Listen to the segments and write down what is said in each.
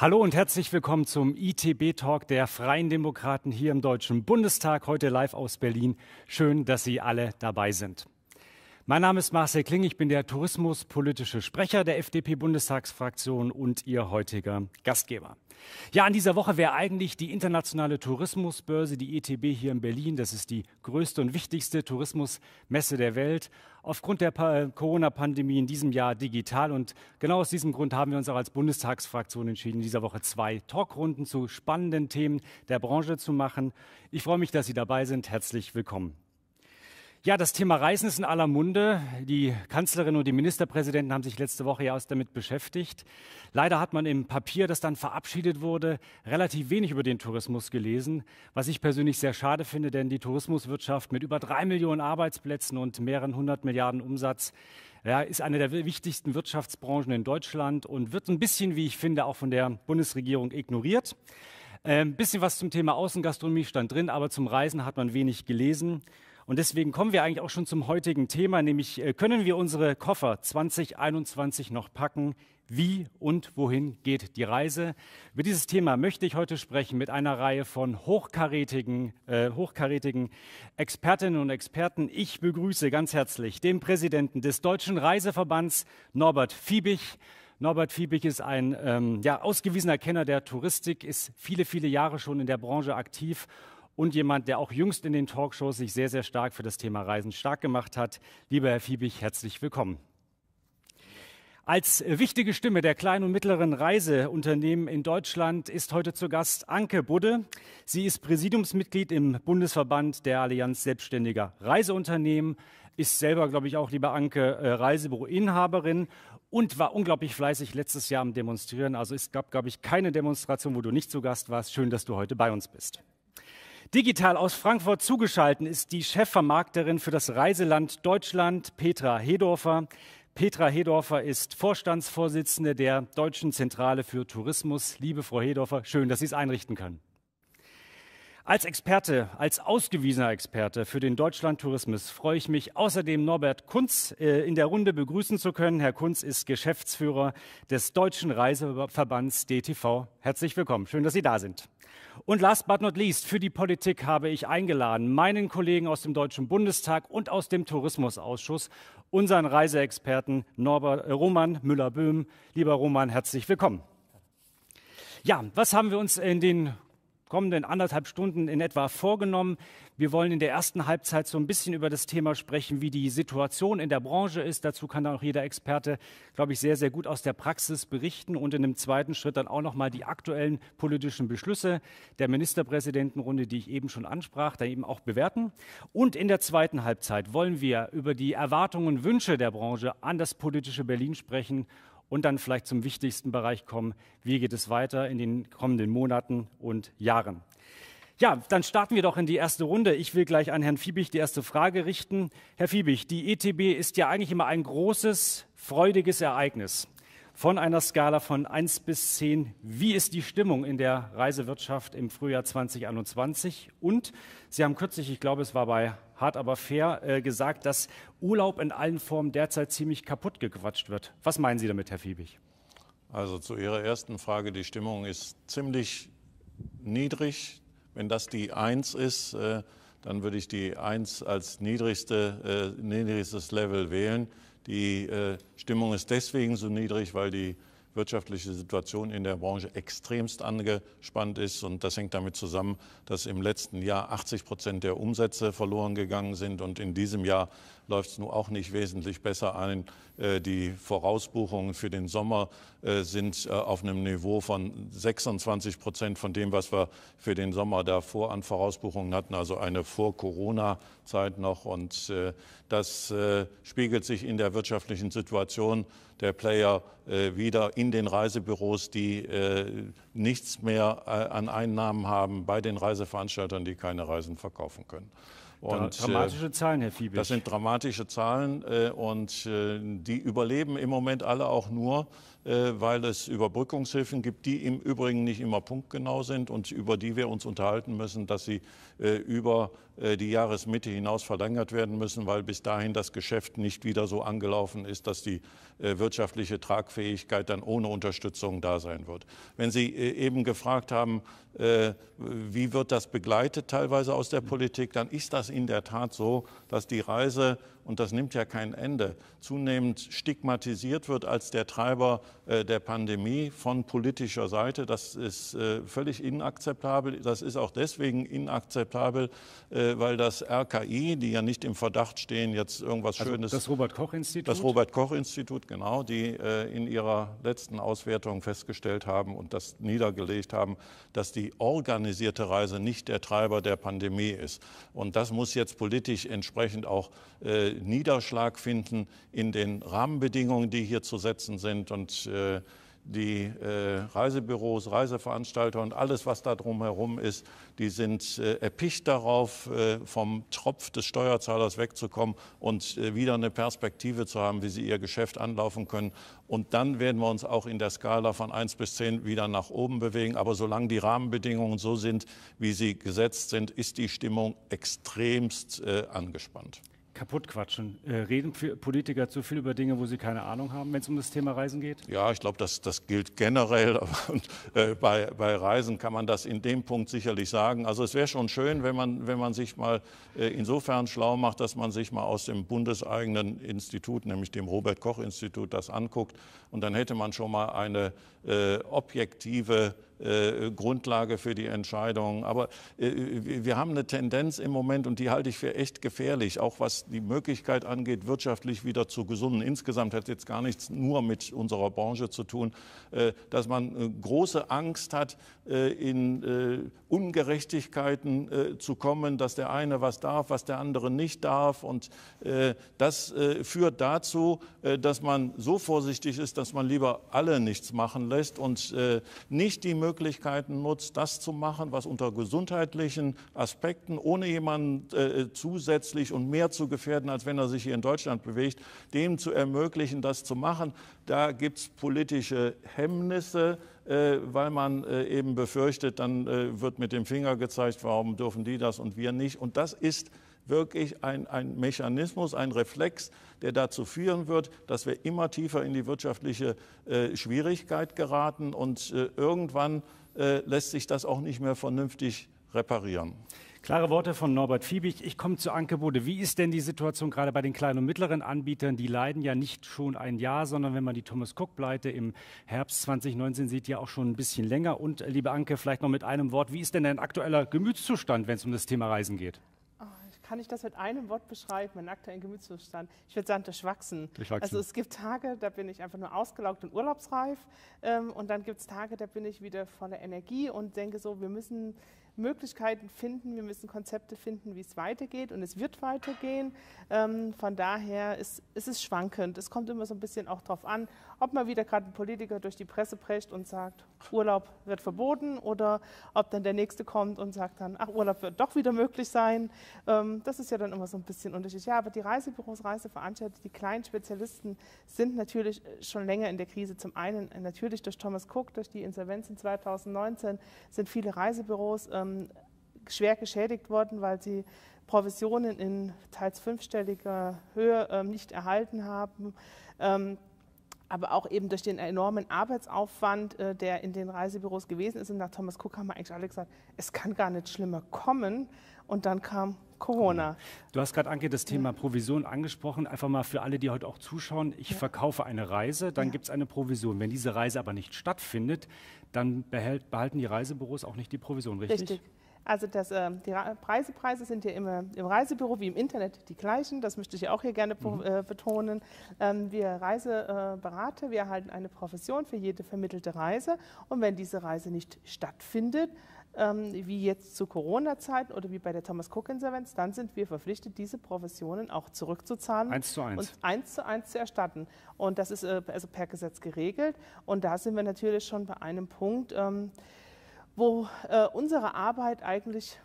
Hallo und herzlich willkommen zum ITB-Talk der Freien Demokraten hier im Deutschen Bundestag, heute live aus Berlin. Schön, dass Sie alle dabei sind. Mein Name ist Marcel Kling, ich bin der tourismuspolitische Sprecher der FDP-Bundestagsfraktion und Ihr heutiger Gastgeber. Ja, an dieser Woche wäre eigentlich die internationale Tourismusbörse, die ETB hier in Berlin. Das ist die größte und wichtigste Tourismusmesse der Welt. Aufgrund der Corona-Pandemie in diesem Jahr digital. Und genau aus diesem Grund haben wir uns auch als Bundestagsfraktion entschieden, in dieser Woche zwei Talkrunden zu spannenden Themen der Branche zu machen. Ich freue mich, dass Sie dabei sind. Herzlich willkommen. Ja, das Thema Reisen ist in aller Munde. Die Kanzlerin und die Ministerpräsidenten haben sich letzte Woche ja auch damit beschäftigt. Leider hat man im Papier, das dann verabschiedet wurde, relativ wenig über den Tourismus gelesen, was ich persönlich sehr schade finde, denn die Tourismuswirtschaft mit über drei Millionen Arbeitsplätzen und mehreren hundert Milliarden Umsatz ja, ist eine der wichtigsten Wirtschaftsbranchen in Deutschland und wird ein bisschen, wie ich finde, auch von der Bundesregierung ignoriert. Ein ähm, bisschen was zum Thema Außengastronomie stand drin, aber zum Reisen hat man wenig gelesen. Und deswegen kommen wir eigentlich auch schon zum heutigen Thema, nämlich äh, können wir unsere Koffer 2021 noch packen? Wie und wohin geht die Reise? Über dieses Thema möchte ich heute sprechen mit einer Reihe von hochkarätigen, äh, hochkarätigen Expertinnen und Experten. Ich begrüße ganz herzlich den Präsidenten des Deutschen Reiseverbands, Norbert Fiebig. Norbert Fiebig ist ein ähm, ja, ausgewiesener Kenner der Touristik, ist viele, viele Jahre schon in der Branche aktiv und jemand, der auch jüngst in den Talkshows sich sehr, sehr stark für das Thema Reisen stark gemacht hat. Lieber Herr Fiebig, herzlich willkommen. Als wichtige Stimme der kleinen und mittleren Reiseunternehmen in Deutschland ist heute zu Gast Anke Budde. Sie ist Präsidiumsmitglied im Bundesverband der Allianz Selbstständiger Reiseunternehmen, ist selber, glaube ich, auch, liebe Anke, äh, Reisebüro-Inhaberin und war unglaublich fleißig letztes Jahr am Demonstrieren. Also es gab, glaube ich, keine Demonstration, wo du nicht zu Gast warst. Schön, dass du heute bei uns bist. Digital aus Frankfurt zugeschaltet ist die Chefvermarkterin für das Reiseland Deutschland, Petra Hedorfer. Petra Hedorfer ist Vorstandsvorsitzende der Deutschen Zentrale für Tourismus. Liebe Frau Hedorfer, schön, dass Sie es einrichten können. Als Experte, als ausgewiesener Experte für den Deutschlandtourismus freue ich mich außerdem Norbert Kunz äh, in der Runde begrüßen zu können. Herr Kunz ist Geschäftsführer des Deutschen Reiseverbands DTV. Herzlich willkommen. Schön, dass Sie da sind. Und last but not least, für die Politik habe ich eingeladen meinen Kollegen aus dem Deutschen Bundestag und aus dem Tourismusausschuss, unseren Reiseexperten Norbert, äh, Roman Müller-Böhm. Lieber Roman, herzlich willkommen. Ja, was haben wir uns in den kommenden anderthalb Stunden in etwa vorgenommen. Wir wollen in der ersten Halbzeit so ein bisschen über das Thema sprechen, wie die Situation in der Branche ist. Dazu kann dann auch jeder Experte, glaube ich, sehr, sehr gut aus der Praxis berichten und in einem zweiten Schritt dann auch nochmal die aktuellen politischen Beschlüsse der Ministerpräsidentenrunde, die ich eben schon ansprach, dann eben auch bewerten. Und in der zweiten Halbzeit wollen wir über die Erwartungen und Wünsche der Branche an das politische Berlin sprechen und dann vielleicht zum wichtigsten Bereich kommen, wie geht es weiter in den kommenden Monaten und Jahren. Ja, dann starten wir doch in die erste Runde. Ich will gleich an Herrn Fiebig die erste Frage richten. Herr Fiebig, die ETB ist ja eigentlich immer ein großes, freudiges Ereignis von einer Skala von 1 bis 10. Wie ist die Stimmung in der Reisewirtschaft im Frühjahr 2021? Und Sie haben kürzlich, ich glaube, es war bei Hart aber fair, äh, gesagt, dass Urlaub in allen Formen derzeit ziemlich kaputt gequatscht wird. Was meinen Sie damit, Herr Fiebig? Also zu Ihrer ersten Frage, die Stimmung ist ziemlich niedrig. Wenn das die 1 ist, äh, dann würde ich die 1 als niedrigste, äh, niedrigstes Level wählen. Die äh, Stimmung ist deswegen so niedrig, weil die wirtschaftliche Situation in der Branche extremst angespannt ist. Und das hängt damit zusammen, dass im letzten Jahr 80 Prozent der Umsätze verloren gegangen sind. Und in diesem Jahr läuft es nun auch nicht wesentlich besser ein. Äh, die Vorausbuchungen für den Sommer äh, sind äh, auf einem Niveau von 26 Prozent von dem, was wir für den Sommer davor an Vorausbuchungen hatten, also eine Vor-Corona-Zeit noch. Und das spiegelt sich in der wirtschaftlichen Situation der Player wieder in den Reisebüros, die nichts mehr an Einnahmen haben bei den Reiseveranstaltern, die keine Reisen verkaufen können. Und, dramatische äh, Zahlen, Herr Fiebig. Das sind dramatische Zahlen äh, und äh, die überleben im Moment alle auch nur, äh, weil es Überbrückungshilfen gibt, die im Übrigen nicht immer punktgenau sind und über die wir uns unterhalten müssen, dass sie äh, über äh, die Jahresmitte hinaus verlängert werden müssen, weil bis dahin das Geschäft nicht wieder so angelaufen ist, dass die äh, wirtschaftliche Tragfähigkeit dann ohne Unterstützung da sein wird. Wenn Sie äh, eben gefragt haben, wie wird das begleitet teilweise aus der Politik, dann ist das in der Tat so, dass die Reise und das nimmt ja kein Ende, zunehmend stigmatisiert wird als der Treiber äh, der Pandemie von politischer Seite. Das ist äh, völlig inakzeptabel. Das ist auch deswegen inakzeptabel, äh, weil das RKI, die ja nicht im Verdacht stehen, jetzt irgendwas also Schönes. Das Robert-Koch-Institut? Das Robert-Koch-Institut, genau, die in ihrer letzten Auswertung festgestellt haben und das niedergelegt haben, dass die organisierte Reise nicht der Treiber der Pandemie ist. Und das muss jetzt politisch entsprechend auch Niederschlag finden in den Rahmenbedingungen, die hier zu setzen sind. Und äh, die äh, Reisebüros, Reiseveranstalter und alles, was da drumherum ist, die sind äh, erpicht darauf, äh, vom Tropf des Steuerzahlers wegzukommen und äh, wieder eine Perspektive zu haben, wie sie ihr Geschäft anlaufen können. Und dann werden wir uns auch in der Skala von 1 bis 10 wieder nach oben bewegen. Aber solange die Rahmenbedingungen so sind, wie sie gesetzt sind, ist die Stimmung extremst äh, angespannt kaputt quatschen. Äh, reden Politiker zu viel über Dinge, wo sie keine Ahnung haben, wenn es um das Thema Reisen geht? Ja, ich glaube, das, das gilt generell. Und, äh, bei, bei Reisen kann man das in dem Punkt sicherlich sagen. Also es wäre schon schön, wenn man, wenn man sich mal äh, insofern schlau macht, dass man sich mal aus dem bundeseigenen Institut, nämlich dem Robert Koch Institut, das anguckt. Und dann hätte man schon mal eine objektive äh, Grundlage für die Entscheidung. Aber äh, wir haben eine Tendenz im Moment, und die halte ich für echt gefährlich, auch was die Möglichkeit angeht, wirtschaftlich wieder zu gesunden. Insgesamt hat jetzt gar nichts nur mit unserer Branche zu tun, äh, dass man äh, große Angst hat, äh, in äh, Ungerechtigkeiten zu kommen, dass der eine was darf, was der andere nicht darf. Und das führt dazu, dass man so vorsichtig ist, dass man lieber alle nichts machen lässt und nicht die Möglichkeit Möglichkeiten nutzt, das zu machen, was unter gesundheitlichen Aspekten, ohne jemanden äh, zusätzlich und mehr zu gefährden, als wenn er sich hier in Deutschland bewegt, dem zu ermöglichen, das zu machen. Da gibt es politische Hemmnisse, äh, weil man äh, eben befürchtet, dann äh, wird mit dem Finger gezeigt, warum dürfen die das und wir nicht. Und das ist wirklich ein, ein Mechanismus, ein Reflex, der dazu führen wird, dass wir immer tiefer in die wirtschaftliche äh, Schwierigkeit geraten und äh, irgendwann äh, lässt sich das auch nicht mehr vernünftig reparieren. Klare Worte von Norbert Fiebig. Ich komme zu Anke Bode. Wie ist denn die Situation gerade bei den kleinen und mittleren Anbietern? Die leiden ja nicht schon ein Jahr, sondern wenn man die Thomas Cook-Pleite im Herbst 2019 sieht, ja auch schon ein bisschen länger. Und äh, liebe Anke, vielleicht noch mit einem Wort. Wie ist denn dein aktueller Gemütszustand, wenn es um das Thema Reisen geht? Kann ich das mit einem Wort beschreiben, mein aktuellen Gemütszustand? Ich würde sagen, durchwachsen. durchwachsen. Also es gibt Tage, da bin ich einfach nur ausgelaugt und urlaubsreif. Ähm, und dann gibt es Tage, da bin ich wieder voller Energie und denke so, wir müssen Möglichkeiten finden, wir müssen Konzepte finden, wie es weitergeht und es wird weitergehen. Ähm, von daher ist, ist es schwankend. Es kommt immer so ein bisschen auch darauf an, ob mal wieder gerade ein Politiker durch die Presse prescht und sagt, Urlaub wird verboten oder ob dann der Nächste kommt und sagt dann, ach, Urlaub wird doch wieder möglich sein. Ähm, das ist ja dann immer so ein bisschen unterschiedlich. Ja, aber die Reisebüros, Reiseveranstalter, die kleinen Spezialisten sind natürlich schon länger in der Krise. Zum einen natürlich durch Thomas Cook, durch die Insolvenz in 2019 sind viele Reisebüros ähm, schwer geschädigt worden, weil sie Provisionen in teils fünfstelliger Höhe ähm, nicht erhalten haben. Ähm, aber auch eben durch den enormen Arbeitsaufwand, äh, der in den Reisebüros gewesen ist. Und nach Thomas Cook haben wir eigentlich alle gesagt, es kann gar nicht schlimmer kommen. Und dann kam Corona. Du hast gerade, Anke, das Thema Provision angesprochen. Einfach mal für alle, die heute auch zuschauen. Ich ja. verkaufe eine Reise, dann ja. gibt es eine Provision. Wenn diese Reise aber nicht stattfindet, dann behält, behalten die Reisebüros auch nicht die Provision, richtig? Richtig. Also das, äh, die Reisepreise sind ja immer im Reisebüro wie im Internet die gleichen. Das möchte ich auch hier gerne mhm. äh, betonen. Ähm, wir Reiseberater, wir erhalten eine Profession für jede vermittelte Reise. Und wenn diese Reise nicht stattfindet, ähm, wie jetzt zu Corona-Zeiten oder wie bei der Thomas Cook-Insolvenz, dann sind wir verpflichtet, diese Professionen auch zurückzuzahlen eins zu eins. und eins zu eins zu erstatten. Und das ist äh, also per Gesetz geregelt. Und da sind wir natürlich schon bei einem Punkt, ähm, wo äh, unsere Arbeit eigentlich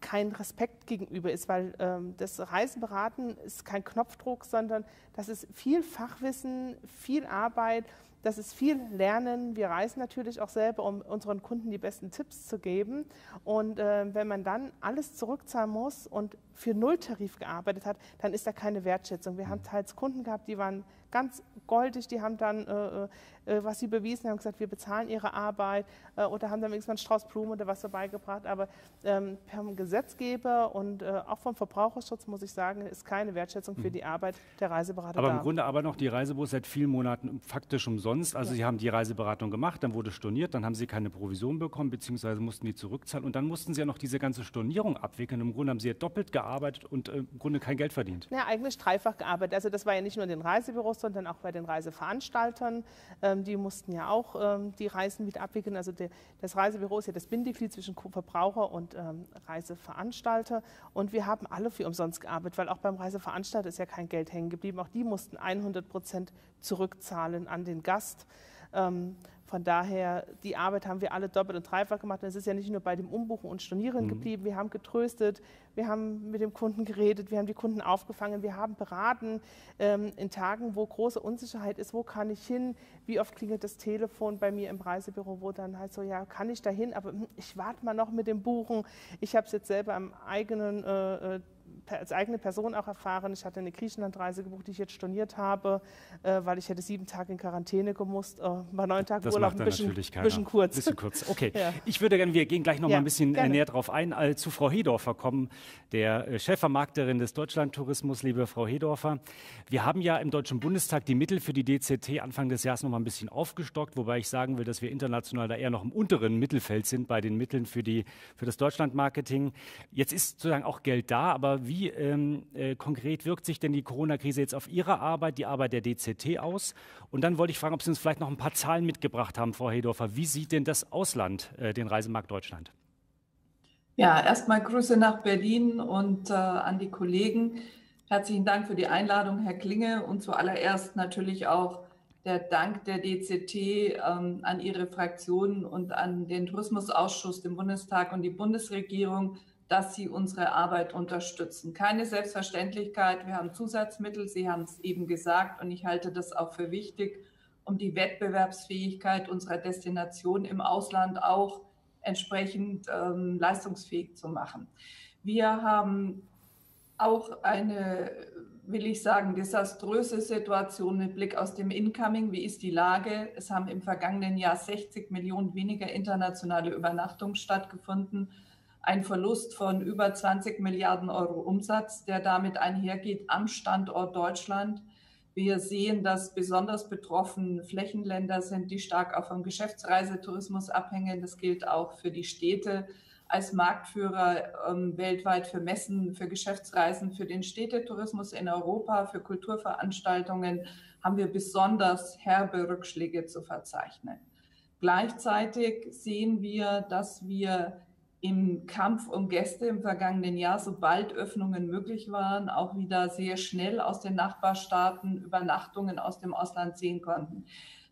kein Respekt gegenüber ist, weil ähm, das Reiseberaten ist kein Knopfdruck, sondern das ist viel Fachwissen, viel Arbeit das ist viel Lernen. Wir reisen natürlich auch selber, um unseren Kunden die besten Tipps zu geben. Und äh, wenn man dann alles zurückzahlen muss und für Nulltarif gearbeitet hat, dann ist da keine Wertschätzung. Wir haben teils Kunden gehabt, die waren ganz goldig, die haben dann, äh, äh, was sie bewiesen haben, gesagt, wir bezahlen ihre Arbeit äh, oder haben dann wenigstens einen Strauß Blumen oder was vorbeigebracht. Aber ähm, vom Gesetzgeber und äh, auch vom Verbraucherschutz, muss ich sagen, ist keine Wertschätzung für mhm. die Arbeit der Reiseberater Aber da. im Grunde aber noch die Reisebüros seit vielen Monaten faktisch umsonst. Also ja. Sie haben die Reiseberatung gemacht, dann wurde storniert, dann haben Sie keine Provision bekommen, beziehungsweise mussten die zurückzahlen und dann mussten Sie ja noch diese ganze Stornierung abwickeln. Im Grunde haben Sie ja doppelt gearbeitet und äh, im Grunde kein Geld verdient. Ja, eigentlich dreifach gearbeitet. Also das war ja nicht nur in den Reisebüros, sondern auch bei den Reiseveranstaltern. Ähm, die mussten ja auch ähm, die Reisen mit abwickeln. Also der, das Reisebüro ist ja das Bindeglied zwischen Verbraucher und ähm, Reiseveranstalter. Und wir haben alle für umsonst gearbeitet, weil auch beim Reiseveranstalter ist ja kein Geld hängen geblieben. Auch die mussten 100 Prozent zurückzahlen an den Gast. Von daher, die Arbeit haben wir alle doppelt und dreifach gemacht. Und es ist ja nicht nur bei dem Umbuchen und Stornieren mhm. geblieben. Wir haben getröstet, wir haben mit dem Kunden geredet, wir haben die Kunden aufgefangen, wir haben beraten ähm, in Tagen, wo große Unsicherheit ist, wo kann ich hin, wie oft klingelt das Telefon bei mir im Reisebüro, wo dann halt so, ja, kann ich da hin, aber hm, ich warte mal noch mit dem Buchen. Ich habe es jetzt selber am eigenen äh, äh als eigene Person auch erfahren. Ich hatte eine Griechenlandreise gebucht, die ich jetzt storniert habe, äh, weil ich hätte sieben Tage in Quarantäne gemusst. Äh, war neun Tage das Urlaub, ein bisschen, bisschen, kurz. Bisschen kurz. Okay, ja. ich würde gerne, wir gehen gleich noch ja, mal ein bisschen äh, gerne. näher drauf ein, äh, zu Frau Hedorfer kommen, der äh, Chefvermarkterin des Deutschlandtourismus, liebe Frau Hedorfer. Wir haben ja im Deutschen Bundestag die Mittel für die DCT Anfang des Jahres noch mal ein bisschen aufgestockt, wobei ich sagen will, dass wir international da eher noch im unteren Mittelfeld sind bei den Mitteln für, die, für das Deutschlandmarketing. Jetzt ist sozusagen auch Geld da, aber wie ähm, äh, konkret wirkt sich denn die Corona-Krise jetzt auf Ihre Arbeit, die Arbeit der DZT aus? Und dann wollte ich fragen, ob Sie uns vielleicht noch ein paar Zahlen mitgebracht haben, Frau Hedorfer. Wie sieht denn das Ausland, äh, den Reisemarkt Deutschland? Ja, erstmal Grüße nach Berlin und äh, an die Kollegen. Herzlichen Dank für die Einladung, Herr Klinge, und zuallererst natürlich auch der Dank der DZT ähm, an Ihre Fraktion und an den Tourismusausschuss, den Bundestag und die Bundesregierung dass sie unsere Arbeit unterstützen. Keine Selbstverständlichkeit. Wir haben Zusatzmittel, Sie haben es eben gesagt, und ich halte das auch für wichtig, um die Wettbewerbsfähigkeit unserer Destination im Ausland auch entsprechend ähm, leistungsfähig zu machen. Wir haben auch eine, will ich sagen, desaströse Situation mit Blick aus dem Incoming. Wie ist die Lage? Es haben im vergangenen Jahr 60 Millionen weniger internationale Übernachtungen stattgefunden ein Verlust von über 20 Milliarden Euro Umsatz, der damit einhergeht am Standort Deutschland. Wir sehen, dass besonders betroffen Flächenländer sind, die stark auch vom Geschäftsreisetourismus abhängen. Das gilt auch für die Städte als Marktführer ähm, weltweit für Messen, für Geschäftsreisen, für den Städtetourismus in Europa, für Kulturveranstaltungen haben wir besonders herbe Rückschläge zu verzeichnen. Gleichzeitig sehen wir, dass wir im Kampf um Gäste im vergangenen Jahr, sobald Öffnungen möglich waren, auch wieder sehr schnell aus den Nachbarstaaten Übernachtungen aus dem Ausland sehen konnten.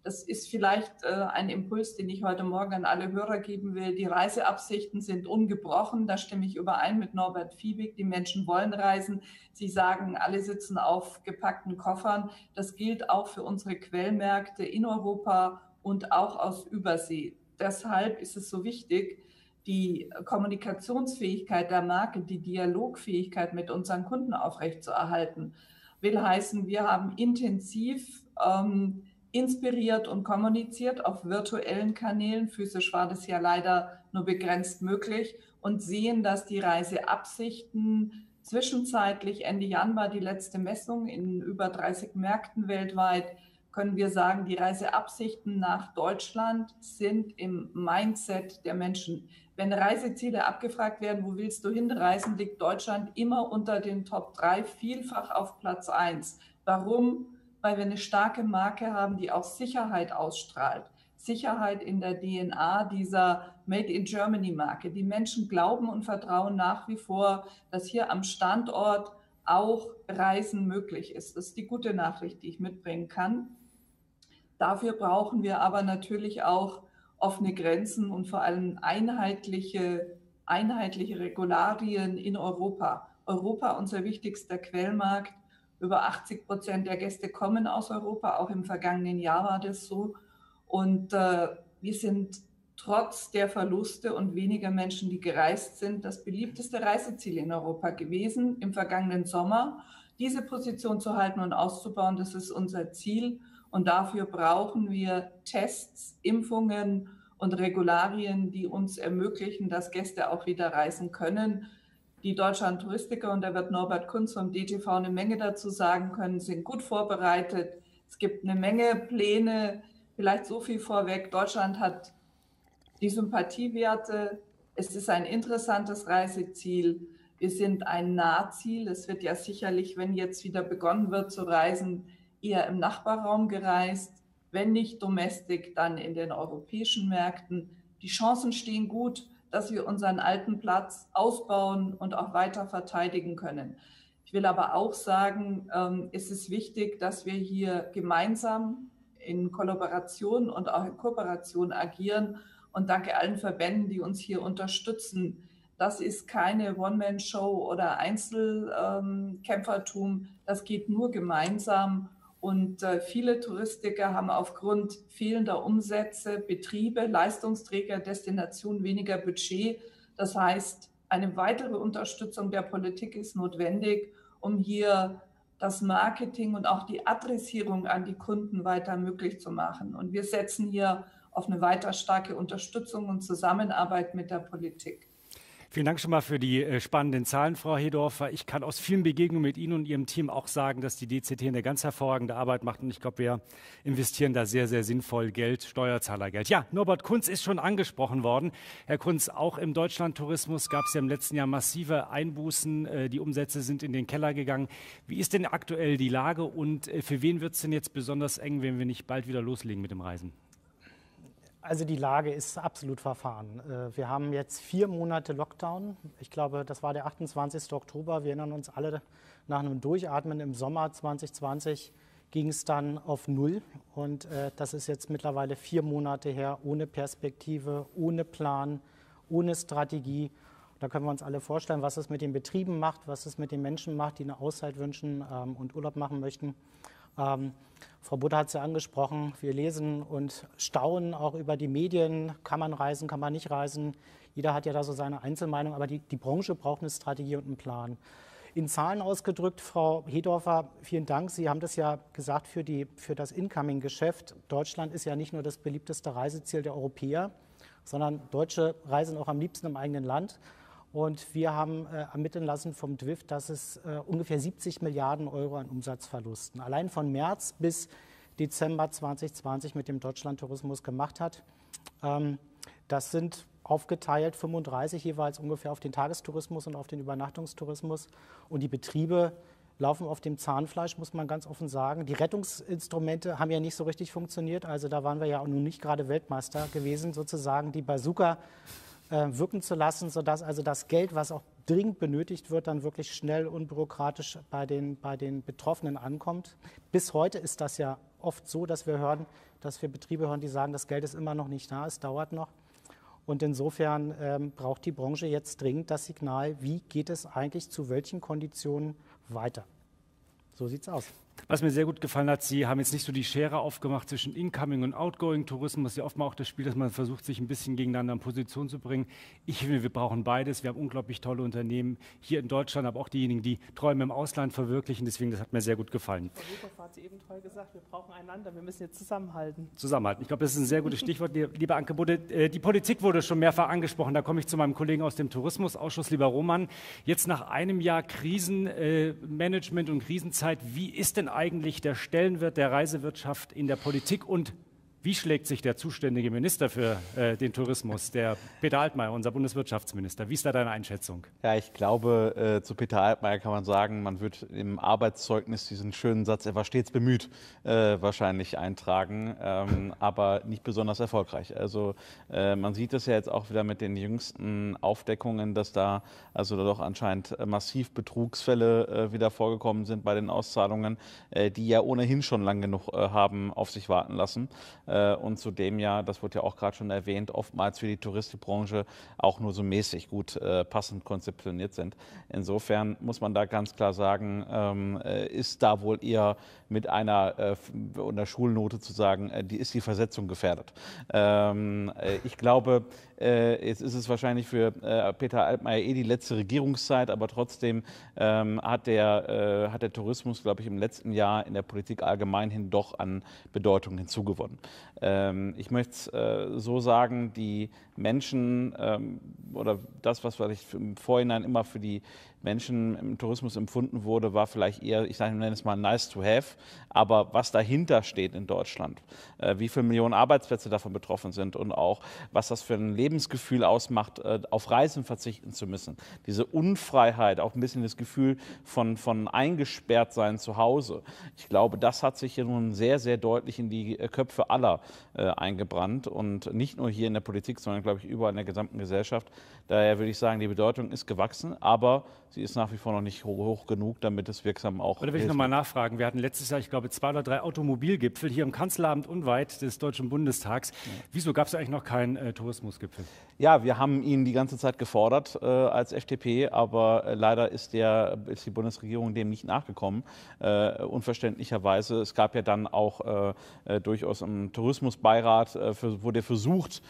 Das ist vielleicht äh, ein Impuls, den ich heute Morgen an alle Hörer geben will. Die Reiseabsichten sind ungebrochen. Da stimme ich überein mit Norbert Fiebig. Die Menschen wollen reisen. Sie sagen, alle sitzen auf gepackten Koffern. Das gilt auch für unsere Quellmärkte in Europa und auch aus Übersee. Deshalb ist es so wichtig, die Kommunikationsfähigkeit der Marke, die Dialogfähigkeit mit unseren Kunden aufrechtzuerhalten. Will heißen, wir haben intensiv ähm, inspiriert und kommuniziert auf virtuellen Kanälen. Physisch war das ja leider nur begrenzt möglich und sehen, dass die Reiseabsichten zwischenzeitlich Ende Januar die letzte Messung in über 30 Märkten weltweit können wir sagen, die Reiseabsichten nach Deutschland sind im Mindset der Menschen. Wenn Reiseziele abgefragt werden, wo willst du hinreisen, liegt Deutschland immer unter den Top 3, vielfach auf Platz 1. Warum? Weil wir eine starke Marke haben, die auch Sicherheit ausstrahlt. Sicherheit in der DNA dieser Made in Germany Marke. Die Menschen glauben und vertrauen nach wie vor, dass hier am Standort auch Reisen möglich ist. Das ist die gute Nachricht, die ich mitbringen kann. Dafür brauchen wir aber natürlich auch offene Grenzen und vor allem einheitliche, einheitliche Regularien in Europa. Europa unser wichtigster Quellmarkt Über 80 Prozent der Gäste kommen aus Europa. Auch im vergangenen Jahr war das so. Und äh, wir sind trotz der Verluste und weniger Menschen, die gereist sind, das beliebteste Reiseziel in Europa gewesen im vergangenen Sommer. Diese Position zu halten und auszubauen, das ist unser Ziel. Und dafür brauchen wir Tests, Impfungen und Regularien, die uns ermöglichen, dass Gäste auch wieder reisen können. Die Deutschland Touristiker, und da wird Norbert Kunz vom DTV eine Menge dazu sagen können, sind gut vorbereitet. Es gibt eine Menge Pläne. Vielleicht so viel vorweg. Deutschland hat die Sympathiewerte. Es ist ein interessantes Reiseziel. Wir sind ein Nahziel. Es wird ja sicherlich, wenn jetzt wieder begonnen wird zu reisen, eher im Nachbarraum gereist. Wenn nicht domestic, dann in den europäischen Märkten. Die Chancen stehen gut, dass wir unseren alten Platz ausbauen und auch weiter verteidigen können. Ich will aber auch sagen, ähm, es ist wichtig, dass wir hier gemeinsam in Kollaboration und auch in Kooperation agieren. Und danke allen Verbänden, die uns hier unterstützen. Das ist keine One-Man-Show oder Einzelkämpfertum. Das geht nur gemeinsam. Und äh, viele Touristiker haben aufgrund fehlender Umsätze, Betriebe, Leistungsträger, Destinationen weniger Budget. Das heißt, eine weitere Unterstützung der Politik ist notwendig, um hier das Marketing und auch die Adressierung an die Kunden weiter möglich zu machen. Und wir setzen hier auf eine weiter starke Unterstützung und Zusammenarbeit mit der Politik. Vielen Dank schon mal für die äh, spannenden Zahlen, Frau Hedorfer. Ich kann aus vielen Begegnungen mit Ihnen und Ihrem Team auch sagen, dass die DCT eine ganz hervorragende Arbeit macht. Und ich glaube, wir investieren da sehr, sehr sinnvoll Geld, Steuerzahlergeld. Ja, Norbert Kunz ist schon angesprochen worden. Herr Kunz, auch im Deutschlandtourismus gab es ja im letzten Jahr massive Einbußen. Äh, die Umsätze sind in den Keller gegangen. Wie ist denn aktuell die Lage und äh, für wen wird es denn jetzt besonders eng, wenn wir nicht bald wieder loslegen mit dem Reisen? Also die Lage ist absolut verfahren. Äh, wir haben jetzt vier Monate Lockdown. Ich glaube, das war der 28. Oktober. Wir erinnern uns alle, nach einem Durchatmen im Sommer 2020 ging es dann auf Null. Und äh, das ist jetzt mittlerweile vier Monate her, ohne Perspektive, ohne Plan, ohne Strategie. Da können wir uns alle vorstellen, was es mit den Betrieben macht, was es mit den Menschen macht, die eine Auszeit wünschen ähm, und Urlaub machen möchten. Ähm, Frau Butter hat es ja angesprochen, wir lesen und staunen auch über die Medien. Kann man reisen, kann man nicht reisen? Jeder hat ja da so seine Einzelmeinung, aber die, die Branche braucht eine Strategie und einen Plan. In Zahlen ausgedrückt, Frau Hedorfer, vielen Dank. Sie haben das ja gesagt für, die, für das Incoming-Geschäft. Deutschland ist ja nicht nur das beliebteste Reiseziel der Europäer, sondern Deutsche reisen auch am liebsten im eigenen Land. Und wir haben äh, ermitteln lassen vom DWIFT, dass es äh, ungefähr 70 Milliarden Euro an Umsatzverlusten allein von März bis Dezember 2020 mit dem Deutschlandtourismus gemacht hat. Ähm, das sind aufgeteilt 35 jeweils ungefähr auf den Tagestourismus und auf den Übernachtungstourismus. Und die Betriebe laufen auf dem Zahnfleisch, muss man ganz offen sagen. Die Rettungsinstrumente haben ja nicht so richtig funktioniert. Also da waren wir ja auch nun nicht gerade Weltmeister gewesen, sozusagen die Bazooka wirken zu lassen, sodass also das Geld, was auch dringend benötigt wird, dann wirklich schnell und bürokratisch bei den, bei den Betroffenen ankommt. Bis heute ist das ja oft so, dass wir hören, dass wir Betriebe hören, die sagen, das Geld ist immer noch nicht da, es dauert noch. Und insofern ähm, braucht die Branche jetzt dringend das Signal, wie geht es eigentlich zu welchen Konditionen weiter. So sieht es aus. Was mir sehr gut gefallen hat, Sie haben jetzt nicht so die Schere aufgemacht zwischen Incoming und Outgoing Tourismus. Ja oft mal auch das Spiel, dass man versucht, sich ein bisschen gegeneinander in Position zu bringen. Ich finde, wir brauchen beides. Wir haben unglaublich tolle Unternehmen hier in Deutschland, aber auch diejenigen, die Träume im Ausland verwirklichen. Deswegen, das hat mir sehr gut gefallen. Frau Rudolph hat sie eben toll gesagt, wir brauchen einander. Wir müssen jetzt zusammenhalten. Zusammenhalten. Ich glaube, das ist ein sehr gutes Stichwort, liebe Anke Budde. Äh, die Politik wurde schon mehrfach angesprochen. Da komme ich zu meinem Kollegen aus dem Tourismusausschuss, lieber Roman. Jetzt nach einem Jahr Krisenmanagement und Krisenzeit, wie ist denn eigentlich der Stellenwert der Reisewirtschaft in der Politik und wie schlägt sich der zuständige Minister für äh, den Tourismus, der Peter Altmaier, unser Bundeswirtschaftsminister? Wie ist da deine Einschätzung? Ja, ich glaube, äh, zu Peter Altmaier kann man sagen, man wird im Arbeitszeugnis diesen schönen Satz, er war stets bemüht, äh, wahrscheinlich eintragen, ähm, aber nicht besonders erfolgreich. Also äh, man sieht es ja jetzt auch wieder mit den jüngsten Aufdeckungen, dass da also doch anscheinend massiv Betrugsfälle äh, wieder vorgekommen sind bei den Auszahlungen, äh, die ja ohnehin schon lang genug haben auf sich warten lassen. Äh, und zudem ja, das wurde ja auch gerade schon erwähnt, oftmals für die Touristikbranche auch nur so mäßig gut äh, passend konzeptioniert sind. Insofern muss man da ganz klar sagen, ähm, äh, ist da wohl eher mit einer, äh, einer Schulnote zu sagen, die ist die Versetzung gefährdet. Ähm, äh, ich glaube, jetzt ist es wahrscheinlich für äh, Peter Altmaier eh die letzte Regierungszeit, aber trotzdem ähm, hat, der, äh, hat der Tourismus, glaube ich, im letzten Jahr in der Politik allgemein hin doch an Bedeutung hinzugewonnen. Ähm, ich möchte es äh, so sagen, die Menschen ähm, oder das, was ich im Vorhinein immer für die Menschen im Tourismus empfunden wurde, war vielleicht eher, ich nenne es mal nice to have, aber was dahinter steht in Deutschland, äh, wie viele Millionen Arbeitsplätze davon betroffen sind und auch, was das für ein Lebensgefühl ausmacht, äh, auf Reisen verzichten zu müssen. Diese Unfreiheit, auch ein bisschen das Gefühl von, von eingesperrt sein zu Hause. Ich glaube, das hat sich hier nun sehr, sehr deutlich in die äh, Köpfe aller eingebrannt und nicht nur hier in der Politik, sondern, glaube ich, überall in der gesamten Gesellschaft. Daher würde ich sagen, die Bedeutung ist gewachsen, aber sie ist nach wie vor noch nicht hoch genug, damit es wirksam auch. Oder will ich nochmal nachfragen? Wir hatten letztes Jahr, ich glaube, zwei oder drei Automobilgipfel hier im Kanzleramt unweit des Deutschen Bundestags. Ja. Wieso gab es eigentlich noch keinen äh, Tourismusgipfel? Ja, wir haben ihn die ganze Zeit gefordert äh, als FDP, aber äh, leider ist, der, ist die Bundesregierung dem nicht nachgekommen, äh, unverständlicherweise. Es gab ja dann auch äh, äh, durchaus im Tourismusbeirat, für, wurde versucht,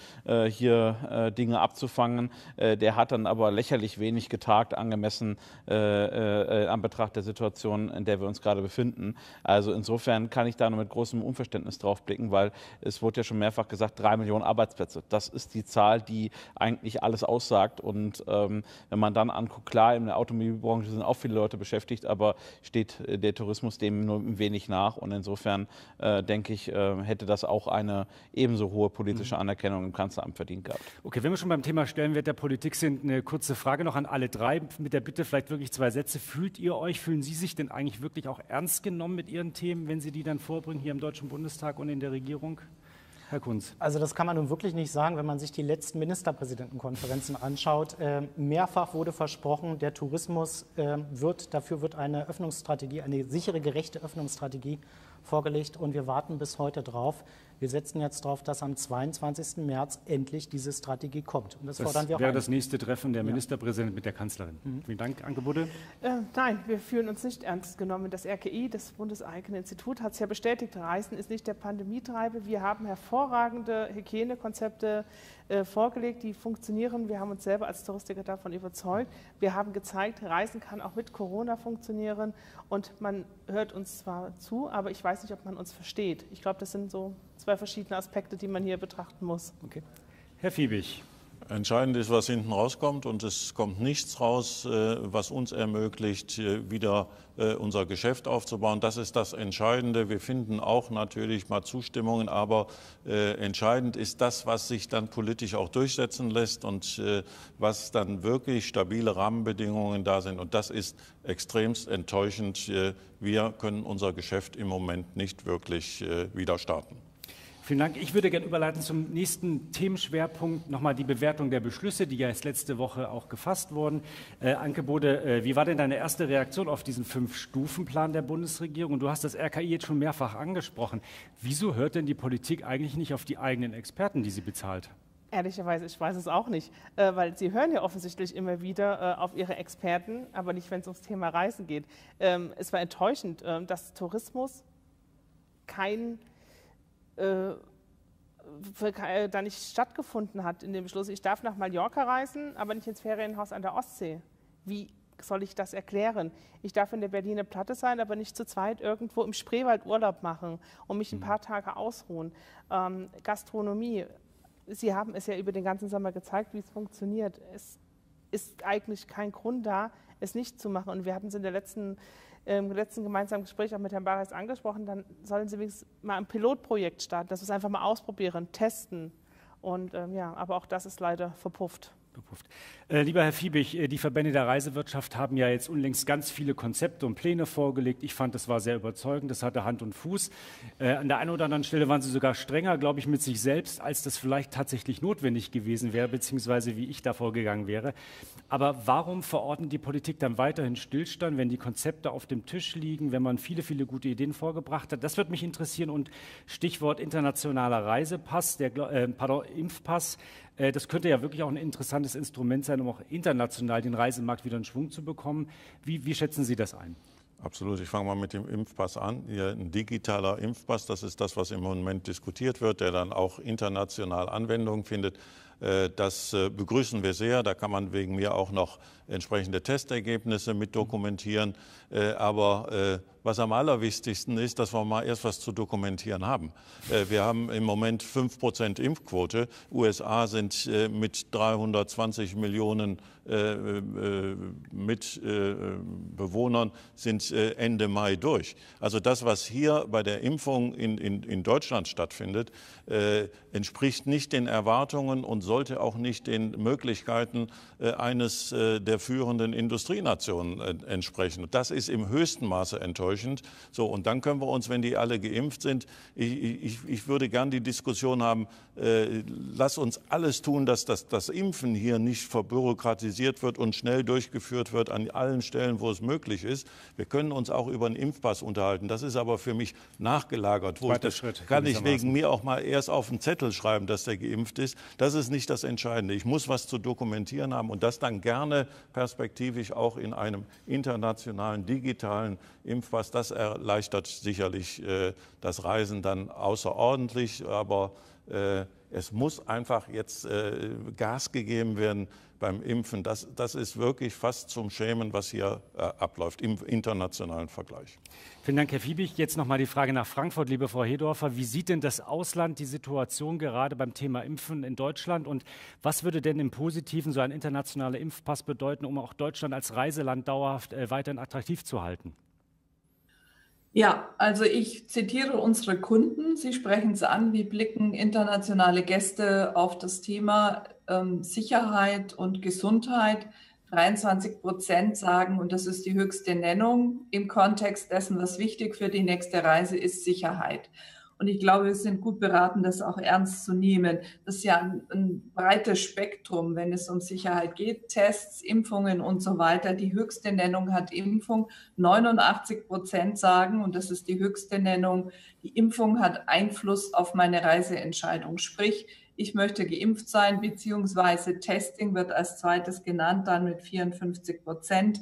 hier Dinge abzufangen. der hat dann aber lächerlich wenig getagt, angemessen äh, äh, an Betracht der Situation, in der wir uns gerade befinden. Also insofern kann ich da nur mit großem Unverständnis drauf blicken, weil es wurde ja schon mehrfach gesagt, drei Millionen Arbeitsplätze. Das ist die Zahl, die eigentlich alles aussagt. Und ähm, wenn man dann anguckt, klar, in der Automobilbranche sind auch viele Leute beschäftigt, aber steht äh, der Tourismus dem nur ein wenig nach. Und insofern äh, denke ich, äh, hätte das auch eine ebenso hohe politische mhm. Anerkennung im Kanzleramt verdient gehabt. Okay, wenn wir schon beim Thema Stellenwert der Politik sind, eine kurze Frage noch an alle drei mit der Bitte vielleicht wirklich zwei Sätze. Fühlt ihr euch, fühlen Sie sich denn eigentlich wirklich auch ernst genommen mit Ihren Themen, wenn Sie die dann vorbringen hier im Deutschen Bundestag und in der Regierung? Herr Kunz. Also das kann man nun wirklich nicht sagen, wenn man sich die letzten Ministerpräsidentenkonferenzen anschaut. Äh, mehrfach wurde versprochen, der Tourismus äh, wird, dafür wird eine Öffnungsstrategie, eine sichere, gerechte Öffnungsstrategie vorgelegt und wir warten bis heute drauf. Wir setzen jetzt darauf, dass am 22. März endlich diese Strategie kommt. Und das, das fordern wir auch. wäre das nächste Treffen der Ministerpräsident ja. mit der Kanzlerin. Mhm. Vielen Dank, Anke Budde. Äh, nein, wir fühlen uns nicht ernst genommen. Das RKI, das Bundeseigene Institut, hat es ja bestätigt, Reisen ist nicht der Pandemietreiber. Wir haben hervorragende Hygienekonzepte äh, vorgelegt, die funktionieren. Wir haben uns selber als Touristiker davon überzeugt. Wir haben gezeigt, Reisen kann auch mit Corona funktionieren. Und man hört uns zwar zu, aber ich weiß nicht, ob man uns versteht. Ich glaube, das sind so zwei verschiedene Aspekte, die man hier betrachten muss. Okay. Herr Fiebig. Entscheidend ist, was hinten rauskommt und es kommt nichts raus, äh, was uns ermöglicht, äh, wieder äh, unser Geschäft aufzubauen. Das ist das Entscheidende. Wir finden auch natürlich mal Zustimmungen, aber entscheidend ist das, was sich dann politisch auch durchsetzen lässt und was dann wirklich stabile Rahmenbedingungen da sind. Und das ist extremst enttäuschend. Wir können unser Geschäft im Moment nicht wirklich wieder starten. Vielen Dank. Ich würde gerne überleiten zum nächsten Themenschwerpunkt, nochmal die Bewertung der Beschlüsse, die ja jetzt letzte Woche auch gefasst wurden. Äh, Anke Bode, äh, wie war denn deine erste Reaktion auf diesen Fünf-Stufen-Plan der Bundesregierung? Und du hast das RKI jetzt schon mehrfach angesprochen. Wieso hört denn die Politik eigentlich nicht auf die eigenen Experten, die sie bezahlt? Ehrlicherweise, ich weiß es auch nicht, äh, weil Sie hören ja offensichtlich immer wieder äh, auf Ihre Experten, aber nicht, wenn es ums Thema Reisen geht. Ähm, es war enttäuschend, äh, dass Tourismus kein äh, äh, da nicht stattgefunden hat in dem Beschluss. Ich darf nach Mallorca reisen, aber nicht ins Ferienhaus an der Ostsee. Wie soll ich das erklären? Ich darf in der Berliner Platte sein, aber nicht zu zweit irgendwo im Spreewald Urlaub machen und mich ein mhm. paar Tage ausruhen. Ähm, Gastronomie, Sie haben es ja über den ganzen Sommer gezeigt, wie es funktioniert. Es ist eigentlich kein Grund da, es nicht zu machen. Und wir hatten es in der letzten im letzten gemeinsamen Gespräch auch mit Herrn Barres angesprochen, dann sollen Sie wenigstens mal ein Pilotprojekt starten, dass wir es einfach mal ausprobieren, testen. Und ähm, ja, aber auch das ist leider verpufft. Abgepufft. Äh, lieber Herr Fiebig, äh, die Verbände der Reisewirtschaft haben ja jetzt unlängst ganz viele Konzepte und Pläne vorgelegt. Ich fand, das war sehr überzeugend, das hatte Hand und Fuß. Äh, an der einen oder anderen Stelle waren sie sogar strenger, glaube ich, mit sich selbst, als das vielleicht tatsächlich notwendig gewesen wäre, beziehungsweise wie ich da vorgegangen wäre. Aber warum verordnet die Politik dann weiterhin Stillstand, wenn die Konzepte auf dem Tisch liegen, wenn man viele, viele gute Ideen vorgebracht hat? Das würde mich interessieren. Und Stichwort internationaler Reisepass, der, äh, pardon, Impfpass. Äh, das könnte ja wirklich auch ein interessantes Instrument sein, um auch international den Reisemarkt wieder in Schwung zu bekommen. Wie, wie schätzen Sie das ein? Absolut. Ich fange mal mit dem Impfpass an. Ein digitaler Impfpass, das ist das, was im Moment diskutiert wird, der dann auch international Anwendung findet. Äh, das äh, begrüßen wir sehr. Da kann man wegen mir auch noch entsprechende Testergebnisse mit dokumentieren. Aber was am allerwichtigsten ist, dass wir mal erst was zu dokumentieren haben. Äh, wir haben im Moment 5% Impfquote. USA sind äh, mit 320 Millionen äh, mit Bewohnern sind Ende Mai durch. Also das, was hier bei der Impfung in, in, in Deutschland stattfindet, entspricht nicht den Erwartungen und sollte auch nicht den Möglichkeiten eines der führenden Industrienationen entsprechen. Das ist im höchsten Maße enttäuschend. So, und dann können wir uns, wenn die alle geimpft sind, ich, ich, ich würde gern die Diskussion haben, äh, lass uns alles tun, dass das, das Impfen hier nicht verbürokratisiert wird und schnell durchgeführt wird an allen Stellen, wo es möglich ist. Wir können uns auch über einen Impfpass unterhalten. Das ist aber für mich nachgelagert. Wo Zweiter Schritt. Kann ich wegen mir auch mal erst auf den Zettel schreiben, dass der geimpft ist. Das ist nicht das Entscheidende. Ich muss was zu dokumentieren haben und das dann gerne perspektivisch auch in einem internationalen digitalen Impfpass das, erleichtert sicherlich äh, das Reisen dann außerordentlich. Aber äh, es muss einfach jetzt äh, Gas gegeben werden beim Impfen. Das, das ist wirklich fast zum Schämen, was hier äh, abläuft im internationalen Vergleich. Vielen Dank, Herr Fiebig. Jetzt noch mal die Frage nach Frankfurt, liebe Frau Hedorfer. Wie sieht denn das Ausland die Situation gerade beim Thema Impfen in Deutschland? Und was würde denn im Positiven so ein internationaler Impfpass bedeuten, um auch Deutschland als Reiseland dauerhaft äh, weiterhin attraktiv zu halten? Ja, also ich zitiere unsere Kunden. Sie sprechen es an, wie blicken internationale Gäste auf das Thema ähm, Sicherheit und Gesundheit. 23 Prozent sagen, und das ist die höchste Nennung im Kontext dessen, was wichtig für die nächste Reise ist, Sicherheit. Und ich glaube, wir sind gut beraten, das auch ernst zu nehmen. Das ist ja ein, ein breites Spektrum, wenn es um Sicherheit geht. Tests, Impfungen und so weiter. Die höchste Nennung hat Impfung. 89 Prozent sagen, und das ist die höchste Nennung, die Impfung hat Einfluss auf meine Reiseentscheidung. Sprich, ich möchte geimpft sein, beziehungsweise Testing wird als zweites genannt, dann mit 54 Prozent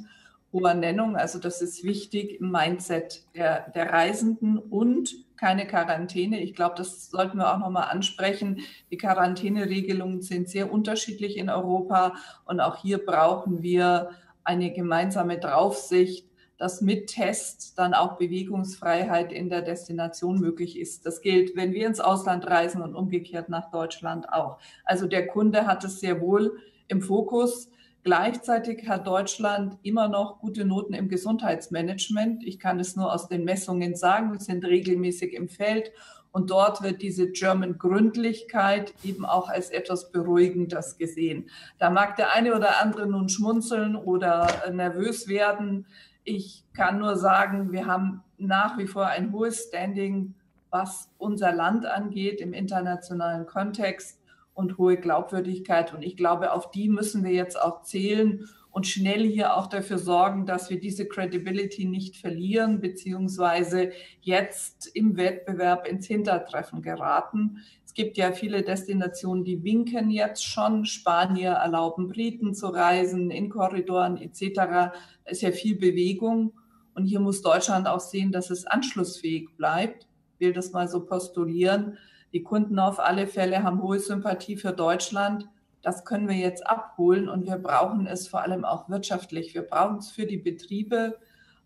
hoher Nennung. Also das ist wichtig im Mindset der, der Reisenden und keine Quarantäne. Ich glaube, das sollten wir auch nochmal ansprechen. Die Quarantäneregelungen sind sehr unterschiedlich in Europa und auch hier brauchen wir eine gemeinsame Draufsicht, dass mit Test dann auch Bewegungsfreiheit in der Destination möglich ist. Das gilt, wenn wir ins Ausland reisen und umgekehrt nach Deutschland auch. Also der Kunde hat es sehr wohl im Fokus. Gleichzeitig hat Deutschland immer noch gute Noten im Gesundheitsmanagement. Ich kann es nur aus den Messungen sagen. Wir sind regelmäßig im Feld. Und dort wird diese German Gründlichkeit eben auch als etwas Beruhigendes gesehen. Da mag der eine oder andere nun schmunzeln oder nervös werden. Ich kann nur sagen, wir haben nach wie vor ein hohes Standing, was unser Land angeht im internationalen Kontext und hohe Glaubwürdigkeit. Und ich glaube, auf die müssen wir jetzt auch zählen und schnell hier auch dafür sorgen, dass wir diese Credibility nicht verlieren, beziehungsweise jetzt im Wettbewerb ins Hintertreffen geraten. Es gibt ja viele Destinationen, die winken jetzt schon. Spanier erlauben Briten zu reisen in Korridoren etc. Da ist ja viel Bewegung. Und hier muss Deutschland auch sehen, dass es anschlussfähig bleibt. Ich will das mal so postulieren die Kunden auf alle Fälle haben hohe Sympathie für Deutschland. Das können wir jetzt abholen und wir brauchen es vor allem auch wirtschaftlich. Wir brauchen es für die Betriebe.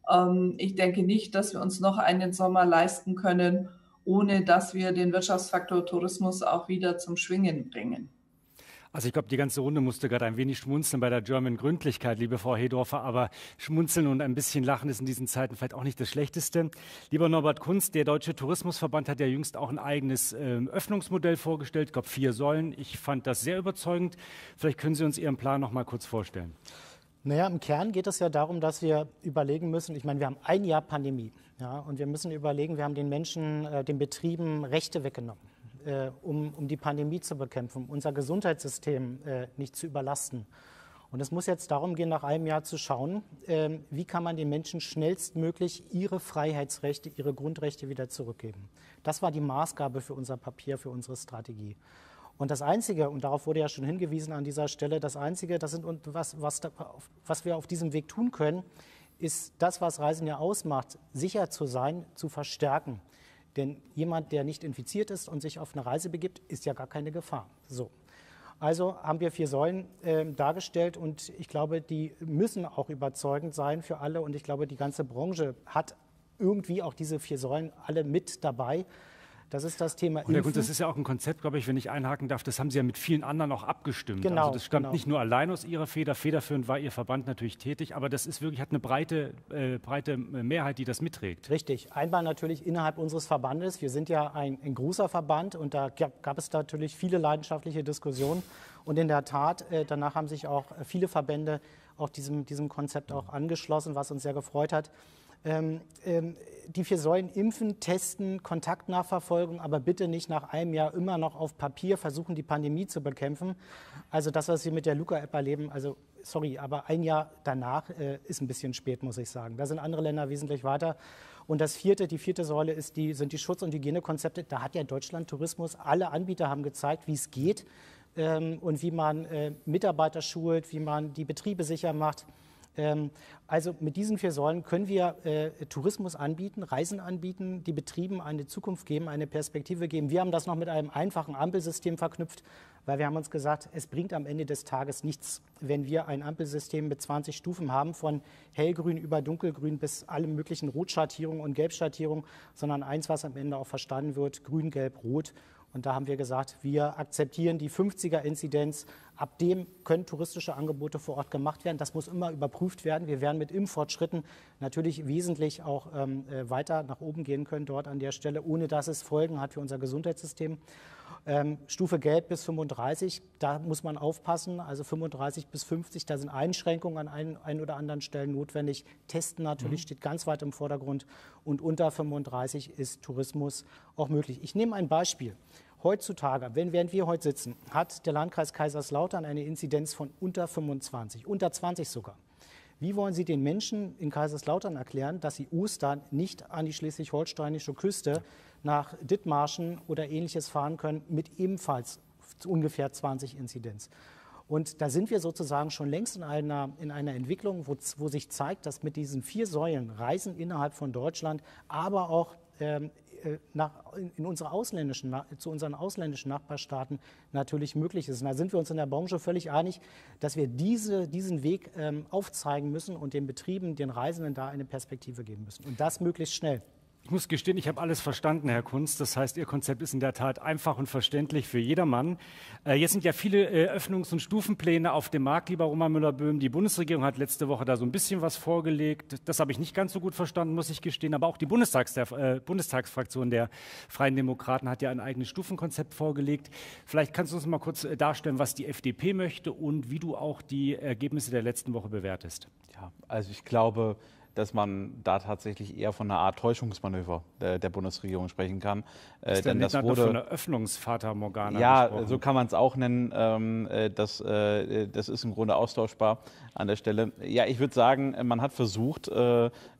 Ähm, ich denke nicht, dass wir uns noch einen Sommer leisten können, ohne dass wir den Wirtschaftsfaktor Tourismus auch wieder zum Schwingen bringen. Also ich glaube, die ganze Runde musste gerade ein wenig schmunzeln bei der German Gründlichkeit, liebe Frau Hedorfer, aber schmunzeln und ein bisschen lachen ist in diesen Zeiten vielleicht auch nicht das Schlechteste. Lieber Norbert Kunz, der Deutsche Tourismusverband hat ja jüngst auch ein eigenes äh, Öffnungsmodell vorgestellt, ich glaube vier Säulen. Ich fand das sehr überzeugend. Vielleicht können Sie uns Ihren Plan noch mal kurz vorstellen. Naja, im Kern geht es ja darum, dass wir überlegen müssen, ich meine, wir haben ein Jahr Pandemie ja, und wir müssen überlegen, wir haben den Menschen, äh, den Betrieben Rechte weggenommen äh, um, um die Pandemie zu bekämpfen, unser Gesundheitssystem äh, nicht zu überlasten. Und es muss jetzt darum gehen, nach einem Jahr zu schauen, äh, wie kann man den Menschen schnellstmöglich ihre Freiheitsrechte, ihre Grundrechte wieder zurückgeben. Das war die Maßgabe für unser Papier, für unsere Strategie. Und das Einzige, und darauf wurde ja schon hingewiesen an dieser Stelle, das Einzige, das sind, was, was, was wir auf diesem Weg tun können, ist das, was Reisen ja ausmacht, sicher zu sein, zu verstärken. Denn jemand, der nicht infiziert ist und sich auf eine Reise begibt, ist ja gar keine Gefahr. So. Also haben wir vier Säulen äh, dargestellt und ich glaube, die müssen auch überzeugend sein für alle und ich glaube, die ganze Branche hat irgendwie auch diese vier Säulen alle mit dabei. Das ist das Thema Und Herr Kunz, das ist ja auch ein Konzept, glaube ich, wenn ich einhaken darf, das haben Sie ja mit vielen anderen auch abgestimmt. Genau, also das stammt genau. nicht nur allein aus Ihrer Feder, federführend war Ihr Verband natürlich tätig, aber das ist wirklich, hat eine breite, äh, breite Mehrheit, die das mitträgt. Richtig. Einmal natürlich innerhalb unseres Verbandes. Wir sind ja ein, ein großer Verband und da gab, gab, es natürlich viele leidenschaftliche Diskussionen. Und in der Tat, äh, danach haben sich auch viele Verbände auch diesem, diesem Konzept auch angeschlossen, was uns sehr gefreut hat. Ähm, ähm, die vier Säulen impfen, testen, Kontaktnachverfolgung, aber bitte nicht nach einem Jahr immer noch auf Papier versuchen, die Pandemie zu bekämpfen. Also das, was wir mit der Luca-App erleben, also sorry, aber ein Jahr danach äh, ist ein bisschen spät, muss ich sagen. Da sind andere Länder wesentlich weiter. Und das vierte, die vierte Säule ist die, sind die Schutz- und Hygienekonzepte. Da hat ja Deutschland Tourismus, alle Anbieter haben gezeigt, wie es geht ähm, und wie man äh, Mitarbeiter schult, wie man die Betriebe sicher macht. Ähm, also mit diesen vier Säulen können wir äh, Tourismus anbieten, Reisen anbieten, die Betrieben eine Zukunft geben, eine Perspektive geben. Wir haben das noch mit einem einfachen Ampelsystem verknüpft, weil wir haben uns gesagt, es bringt am Ende des Tages nichts, wenn wir ein Ampelsystem mit 20 Stufen haben, von hellgrün über dunkelgrün bis alle möglichen Rotschattierungen und Gelbschattierungen, sondern eins, was am Ende auch verstanden wird, grün, gelb, rot. Und da haben wir gesagt, wir akzeptieren die 50er-Inzidenz. Ab dem können touristische Angebote vor Ort gemacht werden. Das muss immer überprüft werden. Wir werden mit Impffortschritten natürlich wesentlich auch ähm, äh, weiter nach oben gehen können dort an der Stelle, ohne dass es Folgen hat für unser Gesundheitssystem. Ähm, Stufe Gelb bis 35, da muss man aufpassen. Also 35 bis 50, da sind Einschränkungen an ein, ein oder anderen Stellen notwendig. Testen natürlich mhm. steht ganz weit im Vordergrund. Und unter 35 ist Tourismus auch möglich. Ich nehme ein Beispiel. Heutzutage, wenn, während wir heute sitzen, hat der Landkreis Kaiserslautern eine Inzidenz von unter 25, unter 20 sogar. Wie wollen Sie den Menschen in Kaiserslautern erklären, dass sie Ostern nicht an die schleswig-holsteinische Küste nach Dithmarschen oder ähnliches fahren können mit ebenfalls ungefähr 20 Inzidenz? Und da sind wir sozusagen schon längst in einer, in einer Entwicklung, wo, wo sich zeigt, dass mit diesen vier Säulen Reisen innerhalb von Deutschland, aber auch ähm, äh, nach, in unsere ausländischen, zu unseren ausländischen Nachbarstaaten natürlich möglich ist. Und da sind wir uns in der Branche völlig einig, dass wir diese, diesen Weg ähm, aufzeigen müssen und den Betrieben, den Reisenden da eine Perspektive geben müssen. Und das möglichst schnell. Ich muss gestehen, ich habe alles verstanden, Herr Kunz. Das heißt, Ihr Konzept ist in der Tat einfach und verständlich für jedermann. Äh, jetzt sind ja viele äh, Öffnungs- und Stufenpläne auf dem Markt, lieber Roman Müller-Böhm. Die Bundesregierung hat letzte Woche da so ein bisschen was vorgelegt. Das habe ich nicht ganz so gut verstanden, muss ich gestehen. Aber auch die Bundestags der, äh, Bundestagsfraktion der Freien Demokraten hat ja ein eigenes Stufenkonzept vorgelegt. Vielleicht kannst du uns mal kurz äh, darstellen, was die FDP möchte und wie du auch die Ergebnisse der letzten Woche bewertest. Ja, also ich glaube, dass man da tatsächlich eher von einer Art Täuschungsmanöver der, der Bundesregierung sprechen kann. Äh, ist denn das wurde von einer Öffnungsvater Morgana Ja, gesprochen. so kann man es auch nennen. Ähm, äh, das, äh, das ist im Grunde austauschbar an der Stelle. Ja, ich würde sagen, man hat versucht,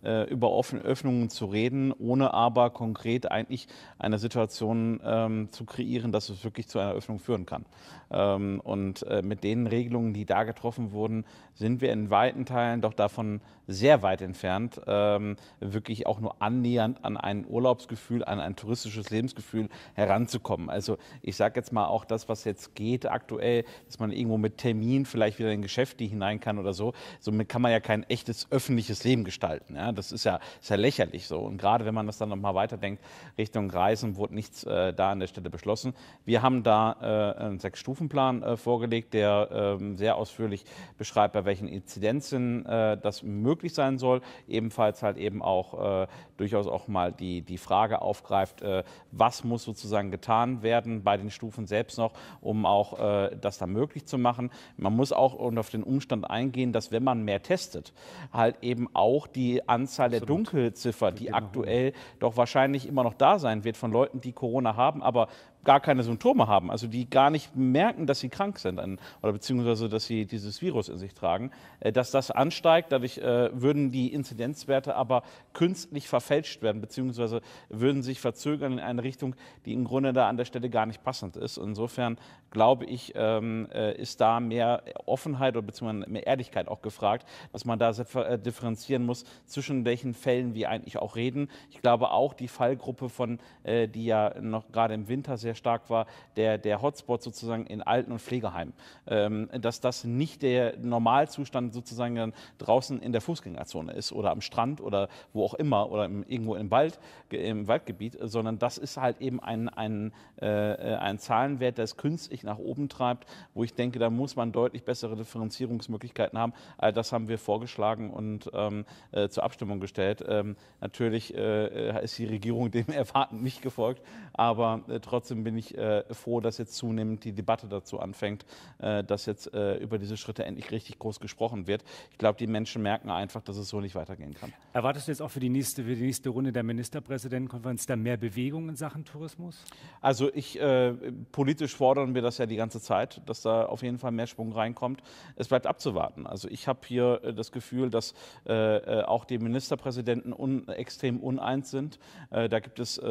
äh, über Öffnungen zu reden, ohne aber konkret eigentlich eine Situation ähm, zu kreieren, dass es wirklich zu einer Öffnung führen kann. Ähm, und äh, mit den Regelungen, die da getroffen wurden, sind wir in weiten Teilen doch davon sehr weit entfernt entfernt, ähm, wirklich auch nur annähernd an ein Urlaubsgefühl, an ein touristisches Lebensgefühl heranzukommen. Also ich sage jetzt mal auch das, was jetzt geht aktuell, dass man irgendwo mit Termin vielleicht wieder in Geschäfte hinein kann oder so. Somit kann man ja kein echtes öffentliches Leben gestalten. Ja? Das ist ja, ist ja lächerlich so. Und gerade wenn man das dann nochmal weiterdenkt, Richtung Reisen wurde nichts äh, da an der Stelle beschlossen. Wir haben da äh, einen Sechs-Stufen-Plan äh, vorgelegt, der ähm, sehr ausführlich beschreibt, bei welchen Inzidenzen äh, das möglich sein soll. Ebenfalls halt eben auch äh, durchaus auch mal die, die Frage aufgreift, äh, was muss sozusagen getan werden bei den Stufen selbst noch, um auch das da möglich zu machen. Man muss auch auf den Umstand eingehen, dass wenn man mehr testet, halt eben auch die Anzahl der Dunkelziffer, die aktuell doch wahrscheinlich immer noch da sein wird von Leuten, die Corona haben, aber gar keine Symptome haben, also die gar nicht merken, dass sie krank sind oder beziehungsweise, dass sie dieses Virus in sich tragen, äh, dass das ansteigt. Dadurch äh, würden die Inzidenzwerte aber künstlich verfälscht werden, beziehungsweise würden sich verzögern in eine Richtung, die im Grunde da an der Stelle gar nicht passend ist. Insofern glaube ich, ähm, äh, ist da mehr Offenheit oder beziehungsweise mehr Ehrlichkeit auch gefragt, dass man da differenzieren muss, zwischen welchen Fällen wir eigentlich auch reden. Ich glaube auch die Fallgruppe von, die ja noch gerade im Winter sehr sehr stark war, der, der Hotspot sozusagen in Alten- und Pflegeheimen. Ähm, dass das nicht der Normalzustand sozusagen draußen in der Fußgängerzone ist oder am Strand oder wo auch immer oder im, irgendwo im, Wald, im Waldgebiet, sondern das ist halt eben ein, ein, äh, ein Zahlenwert, der es künstlich nach oben treibt, wo ich denke, da muss man deutlich bessere Differenzierungsmöglichkeiten haben. All das haben wir vorgeschlagen und ähm, äh, zur Abstimmung gestellt. Ähm, natürlich äh, ist die Regierung dem Erwarten nicht gefolgt, aber äh, bin ich äh, froh, dass jetzt zunehmend die Debatte dazu anfängt, äh, dass jetzt äh, über diese Schritte endlich richtig groß gesprochen wird. Ich glaube, die Menschen merken einfach, dass es so nicht weitergehen kann. Erwartest du jetzt auch für die nächste, für die nächste Runde der Ministerpräsidentenkonferenz da mehr Bewegung in Sachen Tourismus? Also ich, äh, politisch fordern wir das ja die ganze Zeit, dass da auf jeden Fall mehr Schwung reinkommt. Es bleibt abzuwarten. Also ich habe hier äh, das Gefühl, dass äh, auch die Ministerpräsidenten un extrem uneins sind. da gibt es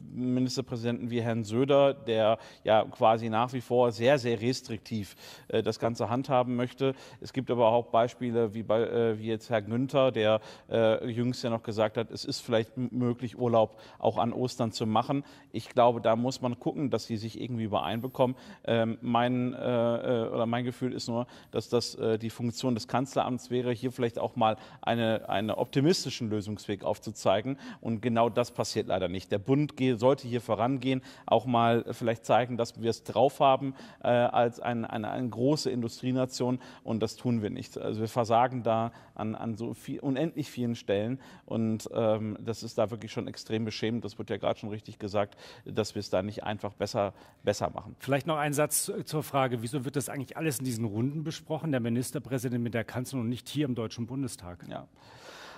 Ministerpräsidenten wie Herrn Söder, Söder, der ja quasi nach wie vor sehr, sehr restriktiv äh, das Ganze handhaben möchte. Es gibt aber auch Beispiele wie, bei, äh, wie jetzt Herr Günther, der äh, jüngst ja noch gesagt hat, es ist vielleicht möglich, Urlaub auch an Ostern zu machen. Ich glaube, da muss man gucken, dass sie sich irgendwie übereinbekommen. Ähm, mein, äh, äh, oder mein Gefühl ist nur, dass das äh, die Funktion des Kanzleramts wäre, hier vielleicht auch mal eine, einen optimistischen Lösungsweg aufzuzeigen. Und genau das passiert leider nicht. Der Bund sollte hier vorangehen, auch mal mal vielleicht zeigen, dass wir es drauf haben äh, als ein, eine, eine, große Industrienation und das tun wir nicht. Also wir versagen da an, an so viel, unendlich vielen Stellen und ähm, das ist da wirklich schon extrem beschämend. Das wird ja gerade schon richtig gesagt, dass wir es da nicht einfach besser, besser machen. Vielleicht noch ein Satz zur Frage, wieso wird das eigentlich alles in diesen Runden besprochen, der Ministerpräsident mit der Kanzlerin und nicht hier im Deutschen Bundestag? Ja.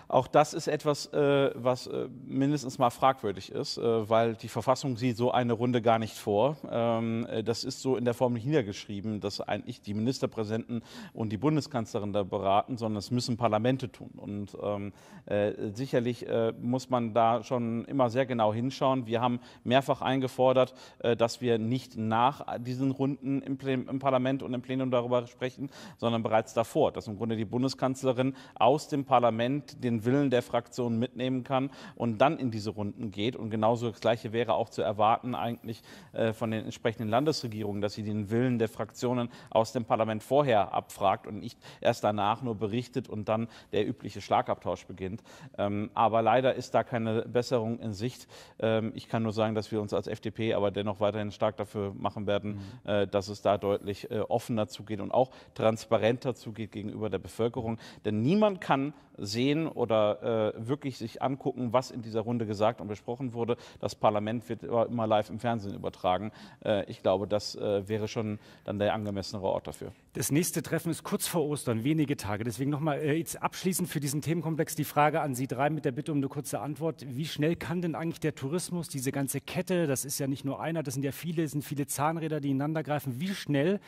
Auch das ist etwas, äh, was äh, mindestens mal fragwürdig ist, äh, weil die Verfassung sieht so eine Runde gar nicht vor. Ähm, äh, das ist so in der Form niedergeschrieben, dass eigentlich die Ministerpräsidenten und die Bundeskanzlerin da beraten, sondern es müssen Parlamente tun. Und ähm, äh, sicherlich muss man da schon immer sehr genau hinschauen. Wir haben mehrfach eingefordert, dass wir nicht nach diesen Runden im, im Parlament und im Plenum darüber sprechen, sondern bereits davor, dass im Grunde die Bundeskanzlerin aus dem Parlament den Willen der Fraktion mitnehmen kann und dann in diese Runden geht. Und genauso das Gleiche wäre auch zu erwarten eigentlich äh, von den entsprechenden Landesregierungen, dass sie den Willen der Fraktionen aus dem Parlament vorher abfragt und nicht erst danach nur berichtet und dann der übliche Schlagabtausch beginnt. Ähm, aber leider ist da keine Besserung in Sicht. Ähm, ich kann nur sagen, dass wir uns als FDP aber dennoch weiterhin stark dafür machen werden, mhm. äh, dass es da deutlich äh, offener zugeht und auch transparenter zugeht gegenüber der Bevölkerung. Denn niemand kann sehen oder äh, wirklich sich angucken, was in dieser Runde gesagt und besprochen wurde. Das Parlament wird immer live im Fernsehen übertragen. Äh, ich glaube, das äh, wäre schon dann der angemessenere Ort dafür. Das nächste Treffen ist kurz vor Ostern, wenige Tage. Deswegen nochmal äh, jetzt abschließend für diesen Themenkomplex die Frage an Sie drei mit der Bitte um eine kurze Antwort. Wie schnell kann denn eigentlich der Tourismus, diese ganze Kette, das ist ja nicht nur einer, das sind ja viele, sind viele Zahnräder, die ineinander greifen. Wie schnell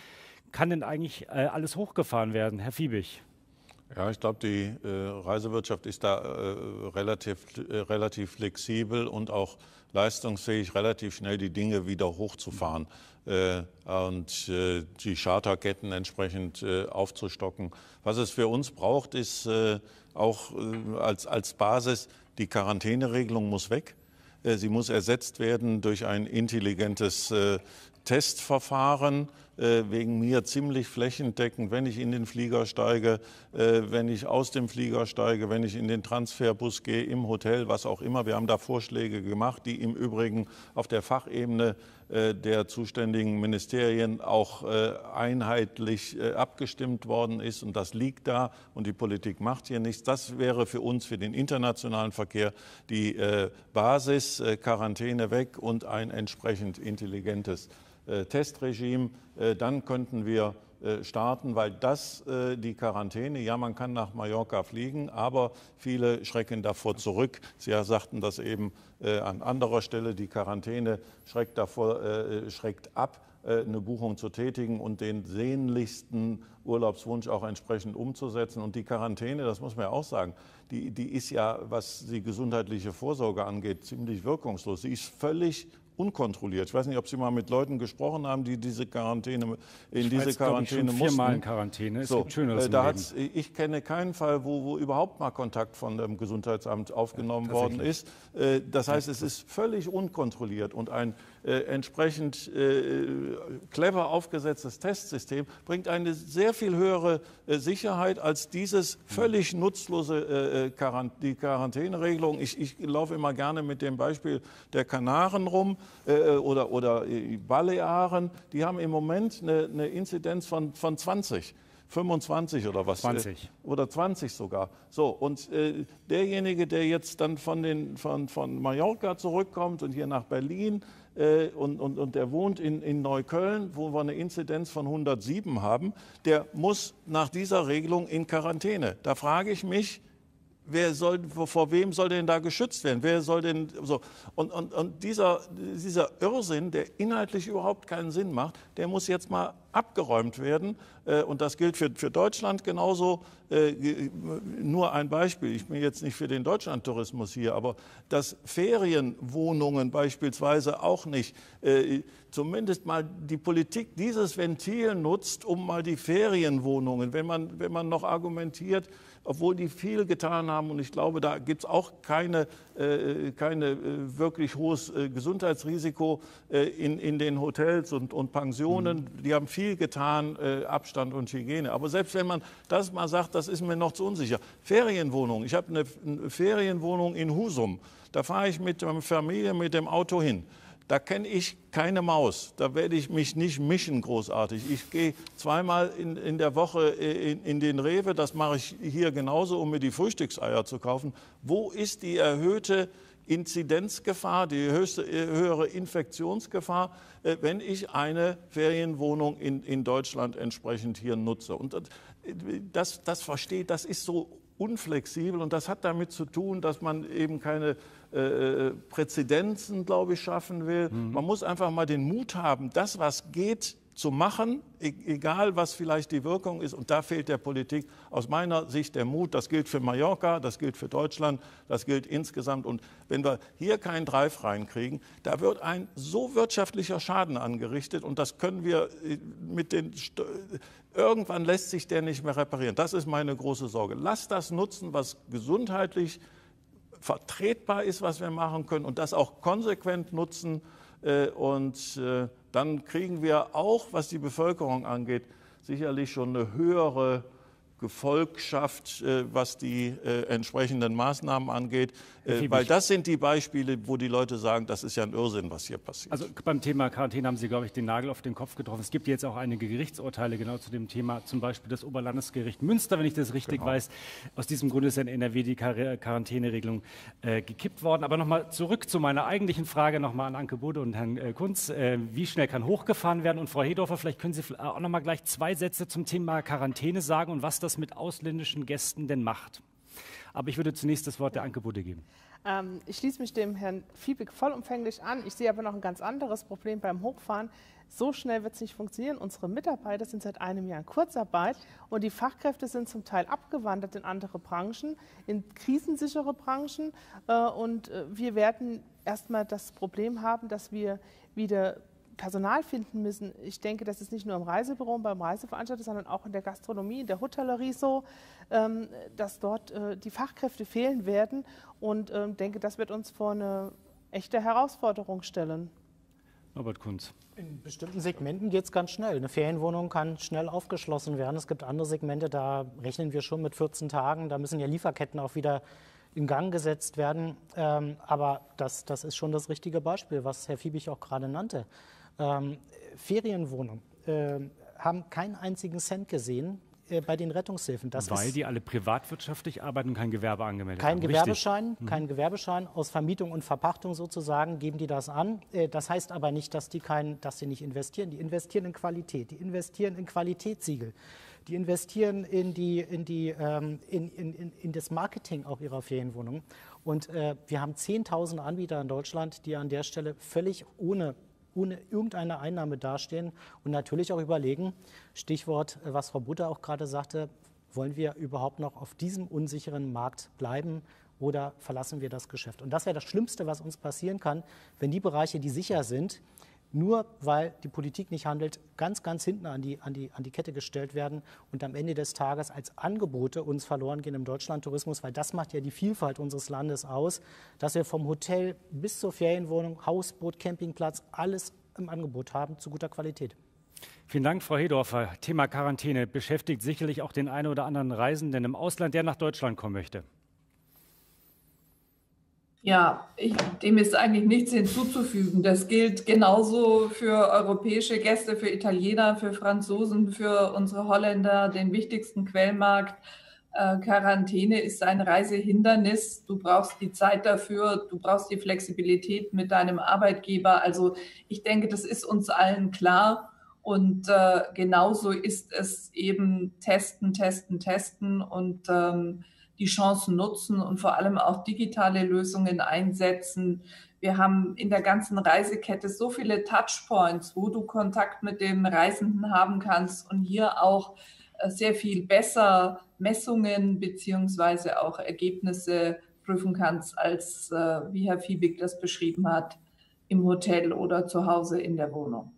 kann denn eigentlich äh, alles hochgefahren werden, Herr Fiebig? Ja, ich glaube, die äh, Reisewirtschaft ist da äh, relativ, äh, relativ flexibel und auch leistungsfähig, relativ schnell die Dinge wieder hochzufahren äh, und äh, die Charterketten entsprechend äh, aufzustocken. Was es für uns braucht, ist auch als, als Basis, die Quarantäneregelung muss weg. Sie muss ersetzt werden durch ein intelligentes Testverfahren äh, wegen mir ziemlich flächendeckend, wenn ich in den Flieger steige, äh, wenn ich aus dem Flieger steige, wenn ich in den Transferbus gehe, im Hotel, was auch immer. Wir haben da Vorschläge gemacht, die im Übrigen auf der Fachebene der zuständigen Ministerien auch einheitlich abgestimmt worden ist. Und das liegt da und die Politik macht hier nichts. Das wäre für uns, für den internationalen Verkehr, die Basis, Quarantäne weg und ein entsprechend intelligentes äh, Testregime, äh, dann könnten wir äh, starten, weil das die Quarantäne, ja, man kann nach Mallorca fliegen, aber viele schrecken davor zurück. Sie sagten das eben an anderer Stelle, die Quarantäne schreckt, davor, schreckt ab, eine Buchung zu tätigen und den sehnlichsten Urlaubswunsch auch entsprechend umzusetzen. Und die Quarantäne, das muss man ja auch sagen, die, die ist ja, was die gesundheitliche Vorsorge angeht, ziemlich wirkungslos. Sie ist völlig unkontrolliert. Ich weiß nicht, ob Sie mal mit Leuten gesprochen haben, die diese Quarantäne in ich diese weiß, Quarantäne ich, schon viermal in Quarantäne. Es so, gibt Schöneres äh, da Ich kenne keinen Fall, wo, wo, überhaupt mal Kontakt von dem Gesundheitsamt aufgenommen ja, worden ist. Äh, das heißt, es ist völlig unkontrolliert und ein äh, entsprechend äh, clever aufgesetztes Testsystem bringt eine sehr viel höhere äh, Sicherheit als dieses völlig nutzlose äh, äh, Quarant die Quarantäneregelung. Ich, ich laufe immer gerne mit dem Beispiel der Kanaren rum oder, oder Balearen. Die haben im Moment eine, eine Inzidenz von, von 20. 25 oder was? 20. Oder 20 sogar. So, und äh, derjenige, der jetzt dann von, den, von, von Mallorca zurückkommt und hier nach Berlin äh, und, und, und der wohnt in, in Neukölln, wo wir eine Inzidenz von 107 haben, der muss nach dieser Regelung in Quarantäne. Da frage ich mich, wer soll, vor wem soll denn da geschützt werden? Wer soll denn so? Und, und, und dieser, dieser Irrsinn, der inhaltlich überhaupt keinen Sinn macht, der muss jetzt mal abgeräumt werden. Äh, und das gilt für, für Deutschland genauso. Äh, nur ein Beispiel. Ich bin jetzt nicht für den Deutschlandtourismus hier, aber dass Ferienwohnungen beispielsweise auch nicht äh, zumindest mal die Politik dieses Ventil nutzt, um mal die Ferienwohnungen, wenn man, wenn man noch argumentiert, obwohl die viel getan haben. Und ich glaube, da gibt es auch keine, äh, keine äh, wirklich hohes äh, Gesundheitsrisiko äh, in, in den Hotels und, und Pensionen. Mhm. Die haben viel getan, äh, Abstand und Hygiene. Aber selbst wenn man das mal sagt, das ist mir noch zu unsicher. Ferienwohnung. Ich habe eine, eine Ferienwohnung in Husum. Da fahre ich mit der Familie mit dem Auto hin. Da kenne ich keine Maus. Da werde ich mich nicht mischen großartig. Ich gehe zweimal in, in der Woche in, in, den Rewe. Das mache ich hier genauso, um mir die Frühstückseier zu kaufen. Wo ist die erhöhte Inzidenzgefahr, die höchste, höhere Infektionsgefahr, äh, wenn ich eine Ferienwohnung in, in Deutschland entsprechend hier nutze? Und das, das versteht, das ist so unflexibel und das hat damit zu tun, dass man eben keine äh, äh, Präzedenzen, glaube ich, schaffen will. Mhm. Man muss einfach mal den Mut haben, das, was geht, zu machen, e-, egal was vielleicht die Wirkung ist. Und da fehlt der Politik aus meiner Sicht der Mut. Das gilt für Mallorca, das gilt für Deutschland, das gilt insgesamt. Und wenn wir hier keinen Drive reinkriegen, da wird ein so wirtschaftlicher Schaden angerichtet und das können wir äh, mit den irgendwann lässt sich der nicht mehr reparieren. Das ist meine große Sorge. Lass das nutzen, was gesundheitlich vertretbar ist, was wir machen können und das auch konsequent nutzen. Äh, und äh, dann kriegen wir auch, was die Bevölkerung angeht, sicherlich schon eine höhere Gefolgschaft, äh, was die entsprechenden Maßnahmen angeht. Äh, weil das sind die Beispiele, wo die Leute sagen, das ist ja ein Irrsinn, was hier passiert. Also beim Thema Quarantäne haben Sie, glaube ich, den Nagel auf den Kopf getroffen. Es gibt jetzt auch einige Gerichtsurteile genau zu dem Thema, zum Beispiel das Oberlandesgericht Münster, wenn ich das richtig genau. weiß. Aus diesem Grund ist in NRW die Quarantäneregelung äh, gekippt worden. Aber nochmal zurück zu meiner eigentlichen Frage, nochmal an Anke Bode und Herrn äh, Kunz. Äh, wie schnell kann hochgefahren werden? Und Frau Hedorfer, vielleicht können Sie auch nochmal gleich zwei Sätze zum Thema Quarantäne sagen und was das mit ausländischen Gästen denn macht? Aber ich würde zunächst das Wort der Angebote geben. Ähm, ich schließe mich dem Herrn Fiebig vollumfänglich an. Ich sehe aber noch ein ganz anderes Problem beim Hochfahren. So schnell wird es nicht funktionieren. Unsere Mitarbeiter sind seit einem Jahr in Kurzarbeit und die Fachkräfte sind zum Teil abgewandert in andere Branchen, in krisensichere Branchen. Äh, und äh, wir werden erstmal das Problem haben, dass wir wieder Personal finden müssen. Ich denke, das ist nicht nur im Reisebüro und beim Reiseveranstalter, sondern auch in der Gastronomie, in der Hotellerie so, ähm, dass dort äh, die Fachkräfte fehlen werden. Und ähm, denke, das wird uns vor eine echte Herausforderung stellen. Norbert Kunz. In bestimmten Segmenten geht es ganz schnell. Eine Ferienwohnung kann schnell aufgeschlossen werden. Es gibt andere Segmente, da rechnen wir schon mit 14 Tagen. Da müssen ja Lieferketten auch wieder in Gang gesetzt werden. Ähm, aber das, das ist schon das richtige Beispiel, was Herr Fiebig auch gerade nannte. Ähm, Ferienwohnungen äh, haben keinen einzigen Cent gesehen äh, bei den Rettungshilfen. Das Weil die alle privatwirtschaftlich arbeiten und kein Gewerbe angemeldet kein haben. Gewerbeschein, mhm. Kein Gewerbeschein, aus Vermietung und Verpachtung sozusagen geben die das an. Äh, das heißt aber nicht, dass die, kein, dass sie nicht investieren. Die investieren in Qualität, die investieren in Qualitätssiegel. Die investieren in, die, in, die, ähm, in, in, in, das Marketing auch ihrer Ferienwohnungen. Und äh, wir haben 10.000 Anbieter in Deutschland, die an der Stelle völlig ohne ohne irgendeine Einnahme dastehen und natürlich auch überlegen, Stichwort, äh, was Frau Butter auch gerade sagte, wollen wir überhaupt noch auf diesem unsicheren Markt bleiben oder verlassen wir das Geschäft? Und das wäre das Schlimmste, was uns passieren kann, wenn die Bereiche, die sicher sind, nur weil die Politik nicht handelt, ganz, ganz hinten an die, an, die, an die Kette gestellt werden und am Ende des Tages als Angebote uns verloren gehen im Deutschlandtourismus, weil das macht ja die Vielfalt unseres Landes aus, dass wir vom Hotel bis zur Ferienwohnung, Hausboot, Campingplatz, alles im Angebot haben zu guter Qualität. Vielen Dank, Frau Hedorfer. Thema Quarantäne beschäftigt sicherlich auch den einen oder anderen Reisenden im Ausland, der nach Deutschland kommen möchte. Ja, ich, dem ist eigentlich nichts hinzuzufügen. Das gilt genauso für europäische Gäste, für Italiener, für Franzosen, für unsere Holländer, den wichtigsten Quellmarkt. Äh, Quarantäne ist ein Reisehindernis. Du brauchst die Zeit dafür, du brauchst die Flexibilität mit deinem Arbeitgeber. Also ich denke, das ist uns allen klar. Und äh, genauso ist es eben testen, testen, testen und ähm, die Chancen nutzen und vor allem auch digitale Lösungen einsetzen. Wir haben in der ganzen Reisekette so viele Touchpoints, wo du Kontakt mit dem Reisenden haben kannst und hier auch äh, sehr viel besser Messungen beziehungsweise auch Ergebnisse prüfen kannst, als äh, wie Herr Fiebig das beschrieben hat, im Hotel oder zu Hause in der Wohnung.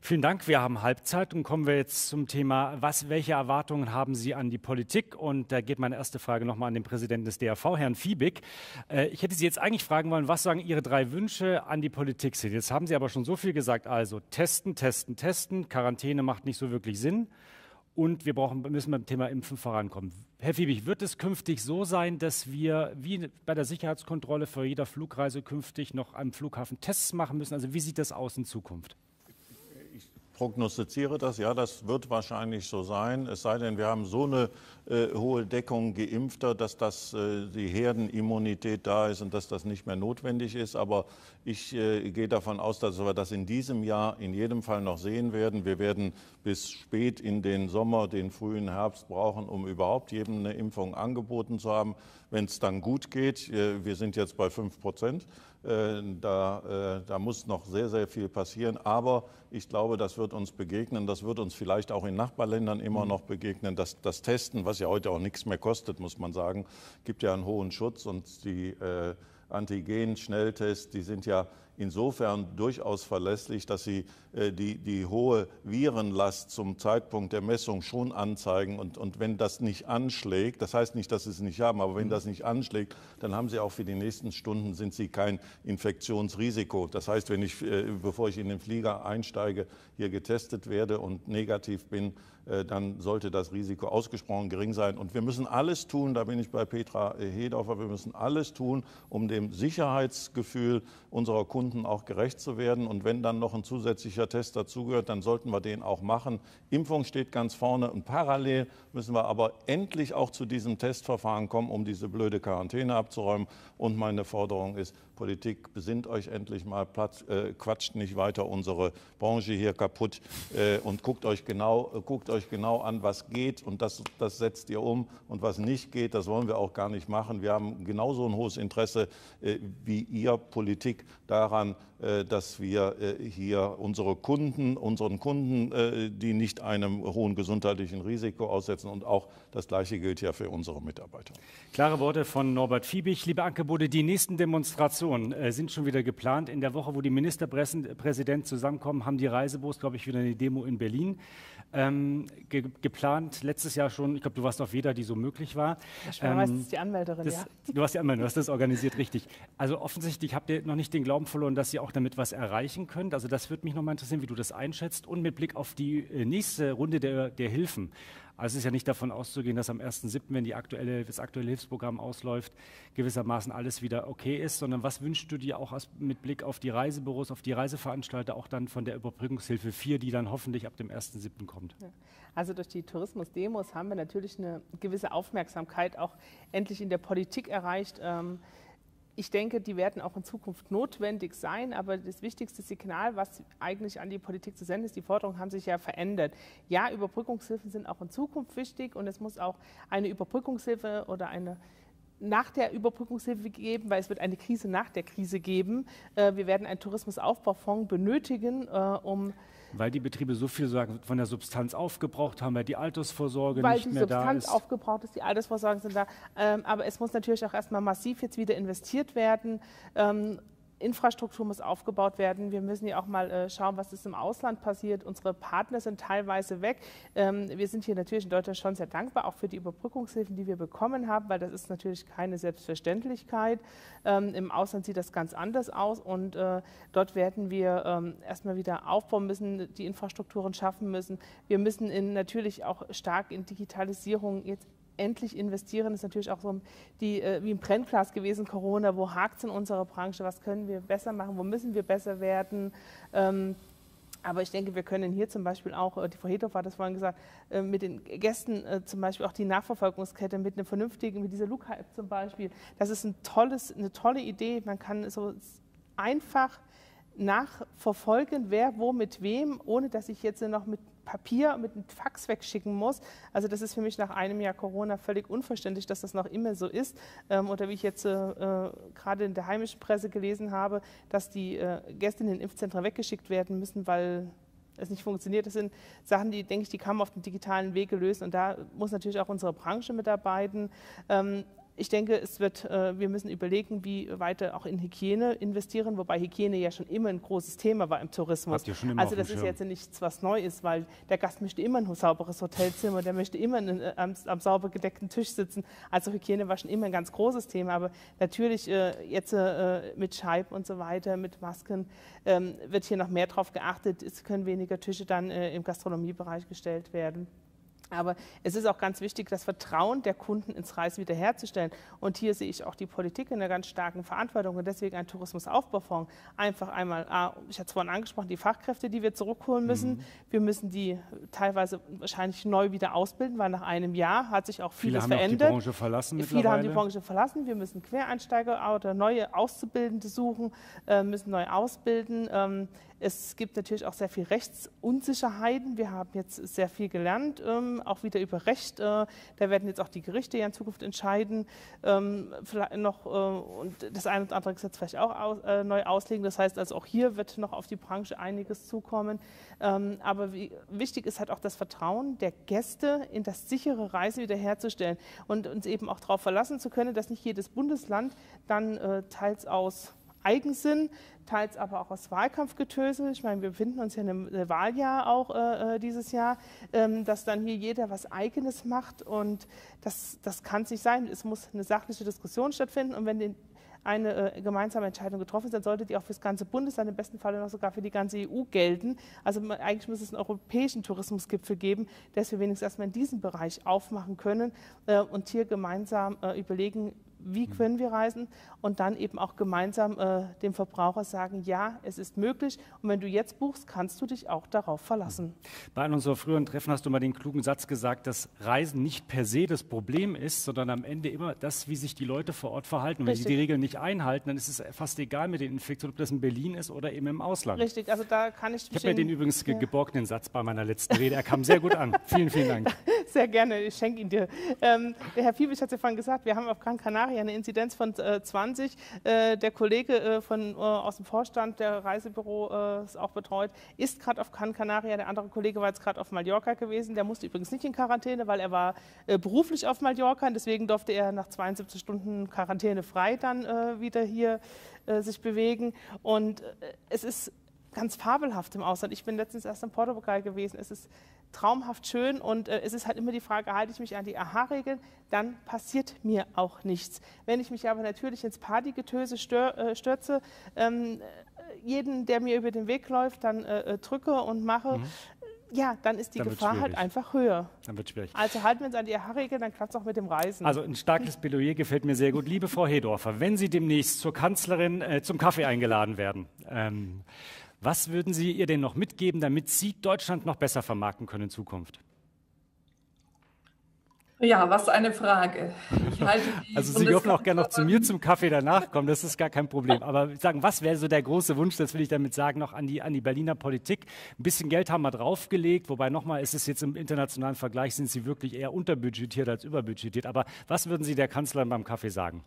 Vielen Dank. Wir haben Halbzeit und kommen wir jetzt zum Thema, was, welche Erwartungen haben Sie an die Politik? Und da geht meine erste Frage nochmal an den Präsidenten des DRV, Herrn Fiebig. Äh, ich hätte Sie jetzt eigentlich fragen wollen, was sagen Ihre drei Wünsche an die Politik sind? Jetzt haben Sie aber schon so viel gesagt. Also testen, testen, testen. Quarantäne macht nicht so wirklich Sinn. Und wir brauchen, müssen beim Thema Impfen vorankommen. Herr Fiebig, wird es künftig so sein, dass wir wie bei der Sicherheitskontrolle für jeder Flugreise künftig noch am Flughafen Tests machen müssen? Also wie sieht das aus in Zukunft? Prognostiziere das, ja, das wird wahrscheinlich so sein. Es sei denn, wir haben so eine äh, hohe Deckung Geimpfter, dass das, äh, die Herdenimmunität da ist und dass das nicht mehr notwendig ist. Aber ich äh, gehe davon aus, dass wir das in diesem Jahr in jedem Fall noch sehen werden. Wir werden bis spät in den Sommer, den frühen Herbst brauchen, um überhaupt jedem eine Impfung angeboten zu haben. Wenn es dann gut geht, äh, wir sind jetzt bei 5 Prozent, da, äh, da, muss noch sehr, sehr viel passieren. Aber ich glaube, das wird uns begegnen. Das wird uns vielleicht auch in Nachbarländern immer mhm. noch begegnen. Das, das Testen, was ja heute auch nichts mehr kostet, muss man sagen, gibt ja einen hohen Schutz. Und die äh, Antigen-Schnelltests, die sind ja insofern durchaus verlässlich, dass sie äh, die, die hohe Virenlast zum Zeitpunkt der Messung schon anzeigen. Und, und wenn das nicht anschlägt, das heißt nicht, dass sie es nicht haben, aber wenn das nicht anschlägt, dann haben sie auch für die nächsten Stunden sind sie kein Infektionsrisiko. Das heißt, wenn ich, äh, bevor ich in den Flieger einsteige, hier getestet werde und negativ bin, äh, dann sollte das Risiko ausgesprochen gering sein. Und wir müssen alles tun, da bin ich bei Petra Hedorfer, wir müssen alles tun, um dem Sicherheitsgefühl unserer Kunden auch gerecht zu werden. Und wenn dann noch ein zusätzlicher Test dazugehört, dann sollten wir den auch machen. Impfung steht ganz vorne und parallel müssen wir aber endlich auch zu diesem Testverfahren kommen, um diese blöde Quarantäne abzuräumen. Und meine Forderung ist, Politik, besinnt euch endlich mal, Platz, äh, quatscht nicht weiter unsere Branche hier kaputt äh, und guckt euch, genau, äh, guckt euch genau an, was geht und das, das setzt ihr um und was nicht geht, das wollen wir auch gar nicht machen. Wir haben genauso ein hohes Interesse äh, wie ihr Politik daran, dass wir äh, hier unsere Kunden, unseren Kunden, die nicht einem hohen gesundheitlichen Risiko aussetzen und auch das Gleiche gilt ja für unsere Mitarbeiter. Klare Worte von Norbert Fiebig. Liebe Anke Bode, die nächsten Demonstrationen äh, sind schon wieder geplant. In der Woche, wo die Ministerpräsidenten zusammenkommen, haben die Reisebus, glaube ich, wieder eine Demo in Berlin ähm, ge geplant. Letztes Jahr schon, ich glaube, du warst auf jeder, die so möglich war. Ich war ähm, meistens die Anmelderin, das, ja. Du warst die Anmelderin, du hast das organisiert, richtig. Also offensichtlich habt ihr noch nicht den Glauben verloren, dass ihr auch damit was erreichen könnt. Also das würde mich nochmal interessieren, wie du das einschätzt und mit Blick auf die äh, nächste Runde der, der Hilfen. Also es ist ja nicht davon auszugehen, dass am 1.7., wenn aktuelle, das aktuelle Hilfsprogramm ausläuft, gewissermaßen alles wieder okay ist, sondern was wünschst du dir auch aus, mit Blick auf die Reisebüros, auf die Reiseveranstalter, auch dann von der Überbrückungshilfe 4, die dann hoffentlich ab dem 1.7. kommt? Also durch die Tourismusdemos haben wir natürlich eine gewisse Aufmerksamkeit auch endlich in der Politik erreicht. Ähm, ich denke, die werden auch in Zukunft notwendig sein, aber das wichtigste Signal, was eigentlich an die Politik zu senden ist, die Forderungen haben sich ja verändert. Ja, Überbrückungshilfen sind auch in Zukunft wichtig und es muss auch eine Überbrückungshilfe oder eine nach der Überbrückungshilfe geben, weil es wird eine Krise nach der Krise geben. Äh, wir werden einen Tourismusaufbaufonds benötigen, äh, um weil die Betriebe so viel sagen, von der Substanz aufgebraucht haben, weil die Altersvorsorge weil nicht mehr da ist. Weil die Substanz aufgebraucht ist, die Altersvorsorge sind da. Ähm, aber es muss natürlich auch erstmal massiv jetzt wieder investiert werden. Ähm, Infrastruktur muss aufgebaut werden. Wir müssen ja auch mal äh, schauen, was ist im Ausland passiert. Unsere Partner sind teilweise weg. Ähm, wir sind hier natürlich in Deutschland schon sehr dankbar, auch für die Überbrückungshilfen, die wir bekommen haben, weil das ist natürlich keine Selbstverständlichkeit. Ähm, Im Ausland sieht das ganz anders aus und äh, dort werden wir ähm, erstmal wieder aufbauen müssen, die Infrastrukturen schaffen müssen. Wir müssen in, natürlich auch stark in Digitalisierung jetzt endlich investieren. Ist natürlich auch so die, äh, wie ein Brennglas gewesen, Corona. Wo hakt es in unserer Branche? Was können wir besser machen? Wo müssen wir besser werden? Ähm, aber ich denke, wir können hier zum Beispiel auch, äh, die Frau Hedhoff hat das vorhin gesagt, äh, mit den Gästen äh, zum Beispiel auch die Nachverfolgungskette mit einer vernünftigen, mit dieser Luca-App zum Beispiel. Das ist ein tolles, eine tolle Idee. Man kann so einfach nachverfolgen, wer wo mit wem, ohne dass ich jetzt noch mit Papier mit einem Fax wegschicken muss. Also das ist für mich nach einem Jahr Corona völlig unverständlich, dass das noch immer so ist. Ähm, oder wie ich jetzt äh, äh, gerade in der heimischen Presse gelesen habe, dass die äh, Gäste in den Impfzentren weggeschickt werden müssen, weil es nicht funktioniert. Das sind Sachen, die, denke ich, die kann man auf dem digitalen Wege lösen. Und da muss natürlich auch unsere Branche mitarbeiten. Ähm, ich denke, es wird, äh, wir müssen überlegen, wie weiter auch in Hygiene investieren, wobei Hygiene ja schon immer ein großes Thema war im Tourismus. also das ist jetzt nichts, was neu ist, weil der Gast möchte immer ein sauberes Hotelzimmer, der möchte immer einen, äh, am, am, sauber gedeckten Tisch sitzen. Also Hygiene war schon immer ein ganz großes Thema, aber natürlich äh, jetzt äh, mit Scheib und so weiter, mit Masken ähm, wird hier noch mehr darauf geachtet. Es können weniger Tische dann äh, im Gastronomiebereich gestellt werden. Aber es ist auch ganz wichtig, das Vertrauen der Kunden ins Reisen wiederherzustellen. Und hier sehe ich auch die Politik in einer ganz starken Verantwortung und deswegen ein Tourismusaufbaufonds. Einfach einmal, ah, ich hatte es vorhin angesprochen, die Fachkräfte, die wir zurückholen müssen. Mhm. Wir müssen die teilweise wahrscheinlich neu wieder ausbilden, weil nach einem Jahr hat sich auch vieles Viele verändert. Haben die Branche verlassen Viele haben die Branche verlassen. Wir müssen Quereinsteiger oder neue Auszubildende suchen, äh, müssen neu ausbilden. Es gibt natürlich auch sehr viel Rechtsunsicherheiten. Wir haben jetzt sehr viel gelernt, ähm, auch wieder über Recht. Äh, da werden jetzt auch die Gerichte ja in Zukunft entscheiden. Ähm, vielleicht noch, äh, und das eine oder andere Gesetz vielleicht auch aus, äh, neu auslegen. Das heißt also, auch hier wird noch auf die Branche einiges zukommen. Ähm, aber wie, wichtig ist halt auch das Vertrauen der Gäste in das sichere Reisen wiederherzustellen und uns eben auch darauf verlassen zu können, dass nicht jedes Bundesland dann äh, teils aus Eigensinn, teils aber auch aus Wahlkampfgetöse. Ich meine, wir befinden uns ja in einem Wahljahr auch äh, äh, dieses Jahr, ähm, dass dann hier jeder was Eigenes macht und das, das kann es nicht sein. Es muss eine sachliche Diskussion stattfinden und wenn den, eine äh, gemeinsame Entscheidung getroffen ist, dann sollte die auch für das ganze Bundesland, im besten Fall noch sogar für die ganze EU gelten. Also eigentlich muss es einen europäischen Tourismusgipfel geben, dass wir wenigstens erstmal in diesem Bereich aufmachen können äh, und hier gemeinsam äh, überlegen, wie mhm. können wir reisen und dann eben auch gemeinsam äh, dem Verbraucher sagen, ja, es ist möglich und wenn du jetzt buchst, kannst du dich auch darauf verlassen. Bei einem unserer früheren Treffen hast du mal den klugen Satz gesagt, dass Reisen nicht per se das Problem ist, sondern am Ende immer das, wie sich die Leute vor Ort verhalten. Und wenn sie die Regeln nicht einhalten, dann ist es fast egal mit den Infektionen, ob das in Berlin ist oder eben im Ausland. Richtig, also da kann ich... Ich habe mir den übrigens ja. geborgten Satz bei meiner letzten Rede. Er kam sehr gut an. vielen, vielen Dank. Sehr gerne, ich schenke ihn dir. Ähm, der Herr Fiebig hat es ja vorhin gesagt, wir haben auf Gran Canaria eine Inzidenz von äh, 20. Äh, der Kollege äh, von, äh, aus dem Vorstand, der Reisebüro äh, ist auch betreut, ist gerade auf Gran Canaria. Der andere Kollege war jetzt gerade auf Mallorca gewesen. Der musste übrigens nicht in Quarantäne, weil er war äh, beruflich auf Mallorca. Und deswegen durfte er nach 72 Stunden Quarantäne frei dann wieder hier sich bewegen. Und es ist ganz fabelhaft im Ausland. Ich bin letztens erst in Portugal gewesen. Es ist traumhaft schön und äh, es ist halt immer die Frage, halte ich mich an die AHA-Regeln, dann passiert mir auch nichts. Wenn ich mich aber natürlich ins Partygetöse stör, äh, stürze, ähm, jeden, der mir über den Weg läuft, dann äh, äh drücke und mache, mhm. ja, dann ist die dann Gefahr halt einfach höher. Dann wird schwierig. Also halten wir uns an die AHA-Regeln, dann klappt es auch mit dem Reisen. Also ein starkes Plädoyer gefällt mir sehr gut. Liebe Frau Hedorfer, wenn Sie demnächst zur Kanzlerin äh, zum Kaffee eingeladen werden, ähm, was würden Sie ihr denn noch mitgeben, damit Sie Deutschland noch besser vermarkten können in Zukunft? Ja, was eine Frage. also Sie dürfen auch gerne noch zu mir zum Kaffee danach kommen, das ist gar kein Problem. Aber sagen, was wäre so der große Wunsch, das will ich damit sagen, noch an die, an die Berliner Politik. Ein bisschen Geld haben wir draufgelegt, wobei nochmal ist es jetzt im internationalen Vergleich, sind Sie wirklich eher unterbudgetiert als überbudgetiert. Aber was würden Sie der Kanzlerin beim Kaffee sagen?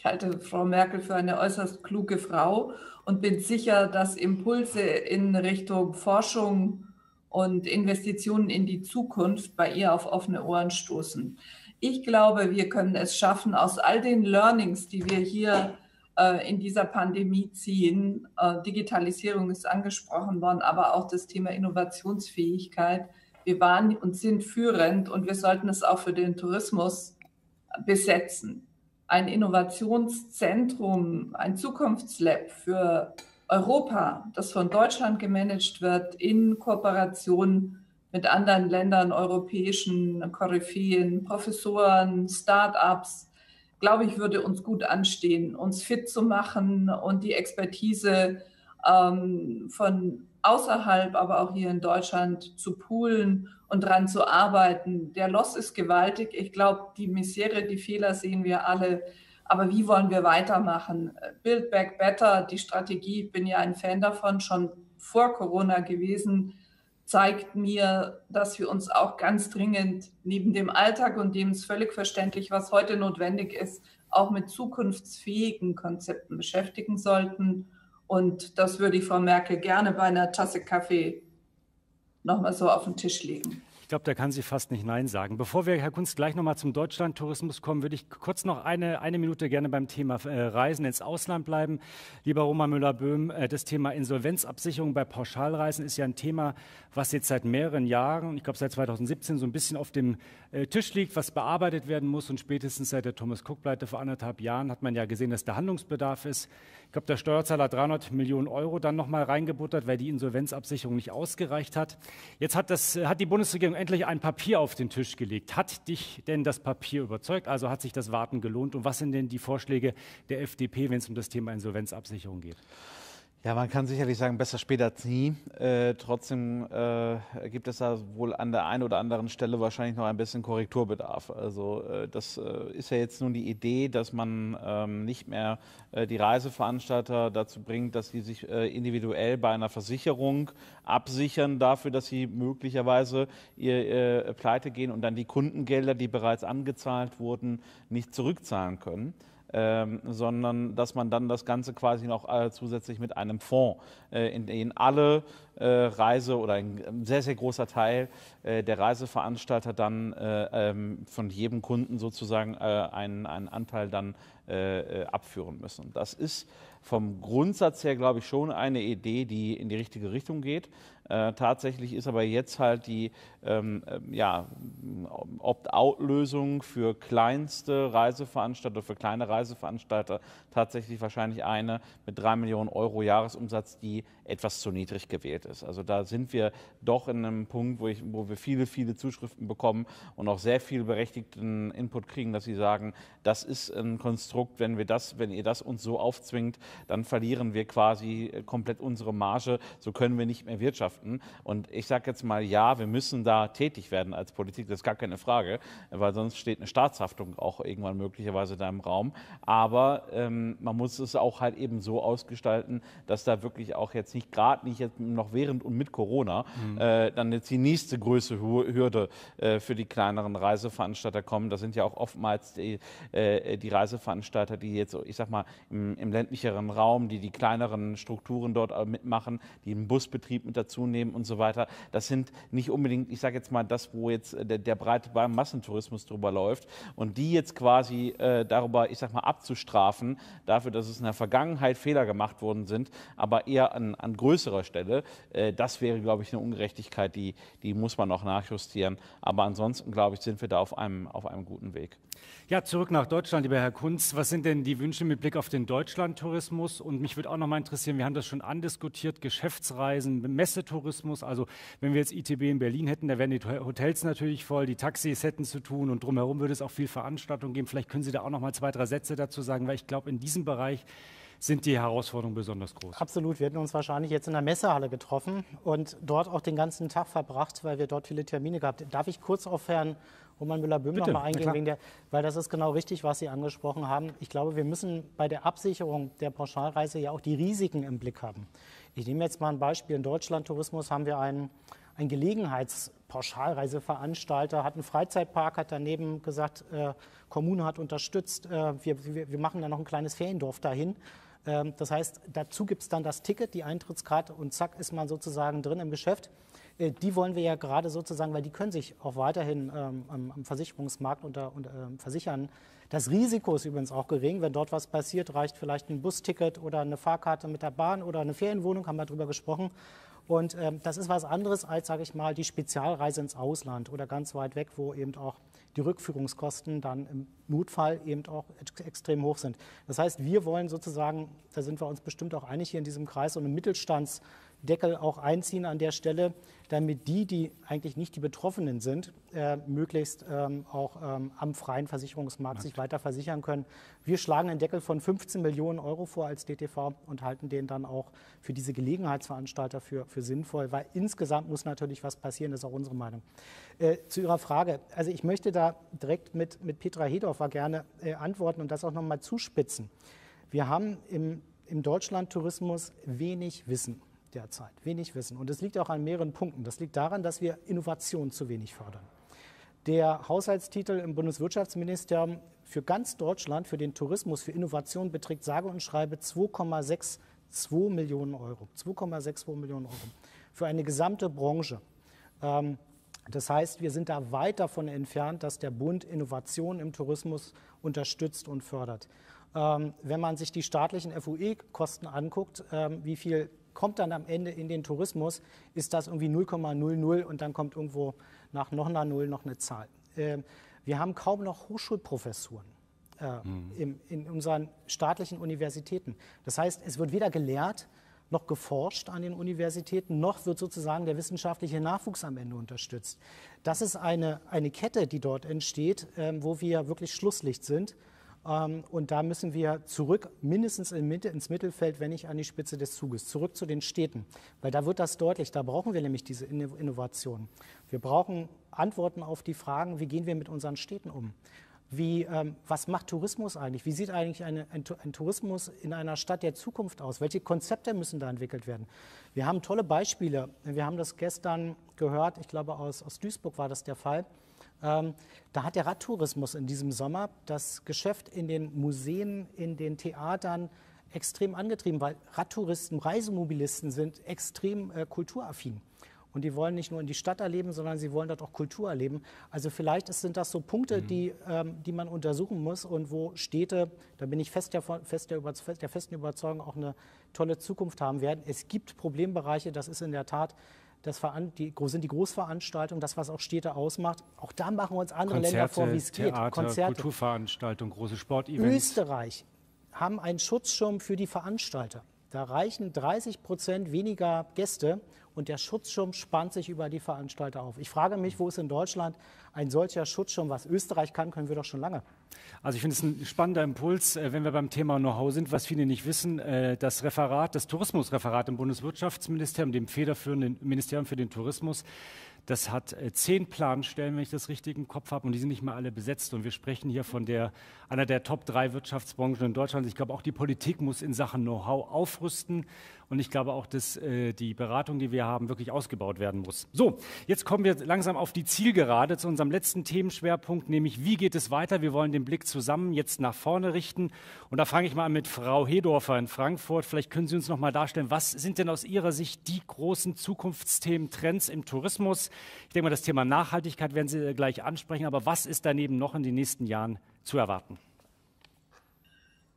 Ich halte Frau Merkel für eine äußerst kluge Frau und bin sicher, dass Impulse in Richtung Forschung und Investitionen in die Zukunft bei ihr auf offene Ohren stoßen. Ich glaube, wir können es schaffen, aus all den Learnings, die wir hier äh, in dieser Pandemie ziehen, äh, Digitalisierung ist angesprochen worden, aber auch das Thema Innovationsfähigkeit. Wir waren und sind führend und wir sollten es auch für den Tourismus besetzen ein Innovationszentrum, ein Zukunftslab für Europa, das von Deutschland gemanagt wird in Kooperation mit anderen Ländern, europäischen Koryphäen, Professoren, Start-ups, glaube ich, würde uns gut anstehen, uns fit zu machen und die Expertise ähm, von außerhalb, aber auch hier in Deutschland zu poolen und dran zu arbeiten. Der Loss ist gewaltig. Ich glaube, die Misere, die Fehler sehen wir alle. Aber wie wollen wir weitermachen? Build Back Better, die Strategie, bin ja ein Fan davon, schon vor Corona gewesen, zeigt mir, dass wir uns auch ganz dringend neben dem Alltag und dem ist völlig verständlich, was heute notwendig ist, auch mit zukunftsfähigen Konzepten beschäftigen sollten. Und das würde ich Frau Merkel gerne bei einer Tasse Kaffee nochmal so auf den Tisch legen. Ich glaube, da kann sie fast nicht Nein sagen. Bevor wir, Herr Kunz, gleich nochmal zum Deutschlandtourismus kommen, würde ich kurz noch eine, eine Minute gerne beim Thema äh, Reisen ins Ausland bleiben. Lieber Roman Müller-Böhm, äh, das Thema Insolvenzabsicherung bei Pauschalreisen ist ja ein Thema, was jetzt seit mehreren Jahren, ich glaube seit 2017, so ein bisschen auf dem äh, Tisch liegt, was bearbeitet werden muss. Und spätestens seit der Thomas Cook-Pleite vor anderthalb Jahren hat man ja gesehen, dass der Handlungsbedarf ist. Ich glaube, der Steuerzahler 300 Millionen Euro dann nochmal reingebuttert, weil die Insolvenzabsicherung nicht ausgereicht hat. Jetzt hat, das, hat die Bundesregierung endlich ein Papier auf den Tisch gelegt. Hat dich denn das Papier überzeugt? Also hat sich das Warten gelohnt? Und was sind denn die Vorschläge der FDP, wenn es um das Thema Insolvenzabsicherung geht? Ja, man kann sicherlich sagen, besser später als nie. Äh, trotzdem äh, gibt es da wohl an der einen oder anderen Stelle wahrscheinlich noch ein bisschen Korrekturbedarf. Also äh, das äh, ist ja jetzt nun die Idee, dass man ähm, nicht mehr äh, die Reiseveranstalter dazu bringt, dass sie sich äh, individuell bei einer Versicherung absichern dafür, dass sie möglicherweise ihr Pleite gehen und dann die Kundengelder, die bereits angezahlt wurden, nicht zurückzahlen können ähm, sondern dass man dann das Ganze quasi noch äh, zusätzlich mit einem Fonds, äh, in den alle äh, Reise oder ein sehr, sehr großer Teil äh, der Reiseveranstalter dann äh, ähm, von jedem Kunden sozusagen äh, einen, einen Anteil dann abführen müssen. Das ist vom Grundsatz her, glaube ich, schon eine Idee, die in die richtige Richtung geht. Äh, tatsächlich ist aber jetzt halt die ähm, ähm ja, Opt-out-Lösung für kleinste Reiseveranstalter, für kleine Reiseveranstalter tatsächlich wahrscheinlich eine mit drei Millionen Euro Jahresumsatz, die etwas zu niedrig gewählt ist. Also da sind wir doch in einem Punkt, wo, ich, wo wir viele, viele Zuschriften bekommen und auch sehr viel berechtigten Input kriegen, dass sie sagen, das ist ein Konstrukt, wenn wir das, wenn ihr das uns so aufzwingt, dann verlieren wir quasi komplett unsere Marge, so können wir nicht mehr wirtschaften. Und ich sage jetzt mal, ja, wir müssen da tätig werden als Politik, das ist gar keine Frage, weil sonst steht eine Staatshaftung auch irgendwann möglicherweise da im Raum. Aber ähm, man muss es auch halt eben so ausgestalten, dass da wirklich auch jetzt nicht gerade nicht jetzt noch während und mit Corona mhm. äh, dann jetzt die nächste größere Hürde äh, für die kleineren Reiseveranstalter kommen. Das sind ja auch oftmals die, äh, die Reiseveranstalter, die jetzt, ich sag mal, im, im, ländlicheren Raum, die die kleineren Strukturen dort mitmachen, die einen Busbetrieb mit dazu nehmen und so weiter. Das sind nicht unbedingt, ich sage jetzt mal, das, wo jetzt der, der breite Massentourismus drüber läuft. Und die jetzt quasi äh, darüber, ich sag mal, abzustrafen, dafür, dass es in der Vergangenheit Fehler gemacht worden sind, aber eher an, an größerer Stelle, äh, das wäre, glaube ich, eine Ungerechtigkeit, die, die muss man noch nachjustieren. Aber ansonsten, glaube ich, sind wir da auf einem, auf einem guten Weg. Ja, zurück nach Deutschland, lieber Herr Kunz. Was sind denn die Wünsche mit Blick auf den Deutschlandtourismus? Und mich würde auch noch mal interessieren, wir haben das schon andiskutiert, Geschäftsreisen, Messetourismus. Also wenn wir jetzt ITB in Berlin hätten, da wären die Hotels natürlich voll, die Taxis hätten zu tun und drumherum würde es auch viel Veranstaltungen geben. Vielleicht können Sie da auch noch mal zwei, drei Sätze dazu sagen, weil ich glaube, in diesem Bereich sind die Herausforderungen besonders groß. Absolut. Wir hätten uns wahrscheinlich jetzt in der Messehalle getroffen und dort auch den ganzen Tag verbracht, weil wir dort viele Termine gehabt haben. Darf ich kurz auf Herrn Roman Müller-Böhm noch mal eingehen, wegen der, weil das ist genau richtig, was Sie angesprochen haben. Ich glaube, wir müssen bei der Absicherung der Pauschalreise ja auch die Risiken im Blick haben. Ich nehme jetzt mal ein Beispiel. In Deutschland Tourismus haben wir einen, einen Gelegenheitspauschalreiseveranstalter, hat einen Freizeitpark, hat daneben gesagt, äh, Kommune hat unterstützt, äh, wir, wir, wir machen da noch ein kleines Feriendorf dahin. Ähm, das heißt, dazu gibt es dann das Ticket, die Eintrittskarte und zack ist man sozusagen drin im Geschäft. Äh, die wollen wir ja gerade sozusagen, weil die können sich auch weiterhin ähm, am, Versicherungsmarkt unter, unter äh, versichern. Das Risiko ist übrigens auch gering. Wenn dort was passiert, reicht vielleicht ein Busticket oder eine Fahrkarte mit der Bahn oder eine Ferienwohnung, haben wir darüber gesprochen. Und ähm, das ist was anderes als, sage ich mal, die Spezialreise ins Ausland oder ganz weit weg, wo eben auch die Rückführungskosten dann im Notfall eben auch extrem hoch sind. Das heißt, wir wollen sozusagen, da sind wir uns bestimmt auch einig hier in diesem Kreis, so eine Mittelstands- Deckel auch einziehen an der Stelle, damit die, die eigentlich nicht die Betroffenen sind, äh, möglichst ähm, auch ähm, am freien Versicherungsmarkt Markt. sich weiter versichern können. Wir schlagen einen Deckel von 15 Millionen Euro vor als DTV und halten den dann auch für diese Gelegenheitsveranstalter für, für sinnvoll, weil insgesamt muss natürlich was passieren, das ist auch unsere Meinung. Äh, zu Ihrer Frage, also ich möchte da direkt mit, mit Petra Hedorfer gerne äh, antworten und das auch nochmal zuspitzen. Wir haben im, im Deutschlandtourismus wenig Wissen derzeit. Wenig Wissen. Und es liegt auch an mehreren Punkten. Das liegt daran, dass wir Innovation zu wenig fördern. Der Haushaltstitel im Bundeswirtschaftsministerium für ganz Deutschland, für den Tourismus, für Innovation beträgt sage und schreibe 2,62 Millionen Euro. 2,62 Millionen Euro für eine gesamte Branche. Ähm, das heißt, wir sind da weit davon entfernt, dass der Bund Innovation im Tourismus unterstützt und fördert. Ähm, wenn man sich die staatlichen FUE-Kosten anguckt, ähm, wie viel kommt dann am Ende in den Tourismus, ist das irgendwie 0,00 und dann kommt irgendwo nach noch einer Null noch eine Zahl. Ähm, wir haben kaum noch Hochschulprofessuren. Äh, mhm. in, in unseren staatlichen Universitäten. Das heißt, es wird weder gelehrt noch geforscht an den Universitäten, noch wird sozusagen der wissenschaftliche Nachwuchs am Ende unterstützt. Das ist eine, eine Kette, die dort entsteht, ähm, wo wir wirklich Schlusslicht sind. Ähm, und da müssen wir zurück, mindestens ins Mittelfeld, wenn nicht an die Spitze des Zuges, zurück zu den Städten. Weil da wird das deutlich, da brauchen wir nämlich diese Innovation. Wir brauchen Antworten auf die Fragen, wie gehen wir mit unseren Städten um? Wie, ähm, was macht Tourismus eigentlich? Wie sieht eigentlich eine, ein, ein, Tourismus in einer Stadt der Zukunft aus? Welche Konzepte müssen da entwickelt werden? Wir haben tolle Beispiele. Wir haben das gestern gehört, ich glaube aus, aus Duisburg war das der Fall. Ähm, da hat der Radtourismus in diesem Sommer das Geschäft in den Museen, in den Theatern extrem angetrieben, weil Radtouristen, Reisemobilisten sind extrem äh, kulturaffin. Und die wollen nicht nur in die Stadt erleben, sondern sie wollen dort auch Kultur erleben. Also vielleicht sind das so Punkte, mhm. die, ähm, die man untersuchen muss und wo Städte, da bin ich fest der, fest der, der festen Überzeugung, auch eine tolle Zukunft haben werden. Es gibt Problembereiche, das ist in der Tat das die, sind die Großveranstaltungen, das, was auch Städte ausmacht. Auch da machen wir uns andere Konzerte, Länder vor, wie es geht. Konzerte, Kulturveranstaltungen, große Sportevents. Österreich haben einen Schutzschirm für die Veranstalter. Da reichen 30 Prozent weniger Gäste und der Schutzschirm spannt sich über die Veranstalter auf. Ich frage mich, wo ist in Deutschland ein solcher Schutzschirm? Was Österreich kann, können wir doch schon lange. Also ich finde es ein spannender Impuls, äh, wenn wir beim Thema Know-how sind, was viele nicht wissen. Äh, das Referat, das Tourismusreferat im Bundeswirtschaftsministerium, dem federführenden Ministerium für den Tourismus, das hat äh, zehn Planstellen, wenn ich das richtig im Kopf habe, und die sind nicht mal alle besetzt. Und wir sprechen hier von der, einer der Top drei Wirtschaftsbranchen in Deutschland. Ich glaube, auch die Politik muss in Sachen Know-how aufrüsten. Und ich glaube auch, dass äh, die Beratung, die wir haben, wirklich ausgebaut werden muss. So, jetzt kommen wir langsam auf die Zielgerade zu unserem letzten Themenschwerpunkt, nämlich wie geht es weiter? Wir wollen den Blick zusammen jetzt nach vorne richten. Und da fange ich mal an mit Frau Hedorfer in Frankfurt. Vielleicht können Sie uns noch mal darstellen, was sind denn aus Ihrer Sicht die großen Zukunftsthemen, Trends im Tourismus? Ich denke mal, das Thema Nachhaltigkeit werden Sie gleich ansprechen. Aber was ist daneben noch in den nächsten Jahren zu erwarten?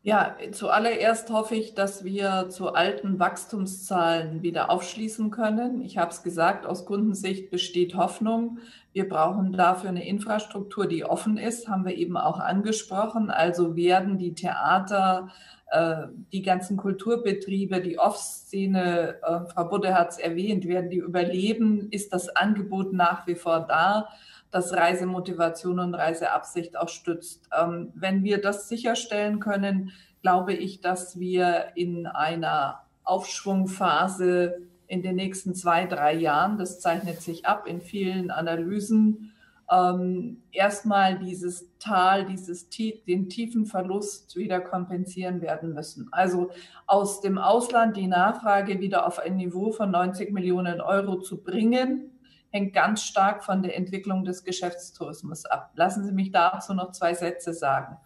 Ja, zuallererst hoffe ich, dass wir zu alten Wachstumszahlen wieder aufschließen können. Ich habe es gesagt, aus Kundensicht besteht Hoffnung. Wir brauchen dafür eine Infrastruktur, die offen ist, haben wir eben auch angesprochen. Also werden die Theater, äh, die ganzen Kulturbetriebe, die Off-Szene, äh, Frau Budde hat es erwähnt, werden die überleben? Ist das Angebot nach wie vor da? Das Reisemotivation und Reiseabsicht auch stützt. Ähm, wenn wir das sicherstellen können, glaube ich, dass wir in einer Aufschwungphase in den nächsten zwei, drei Jahren, das zeichnet sich ab in vielen Analysen, ähm, erstmal dieses Tal, dieses den tiefen Verlust wieder kompensieren werden müssen. Also aus dem Ausland die Nachfrage wieder auf ein Niveau von 90 Millionen Euro zu bringen, hängt ganz stark von der Entwicklung des Geschäftstourismus ab. Lassen Sie mich dazu noch zwei Sätze sagen.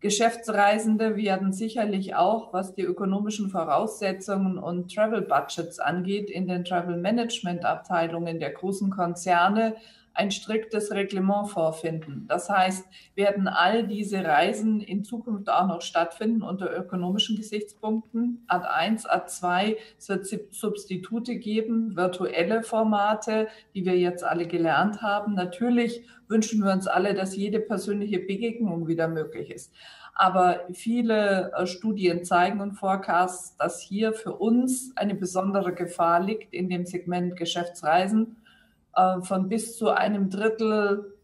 Geschäftsreisende werden sicherlich auch, was die ökonomischen Voraussetzungen und Travel Budgets angeht, in den Travel Management Abteilungen der großen Konzerne ein striktes Reglement vorfinden. Das heißt, werden all diese Reisen in Zukunft auch noch stattfinden unter ökonomischen Gesichtspunkten. Ad 1, Ad 2, es wird Substitute geben, virtuelle Formate, die wir jetzt alle gelernt haben. Natürlich wünschen wir uns alle, dass jede persönliche Begegnung wieder möglich ist. Aber viele äh, Studien zeigen und Forecasts, dass hier für uns eine besondere Gefahr liegt in dem Segment Geschäftsreisen äh, von bis zu einem Drittel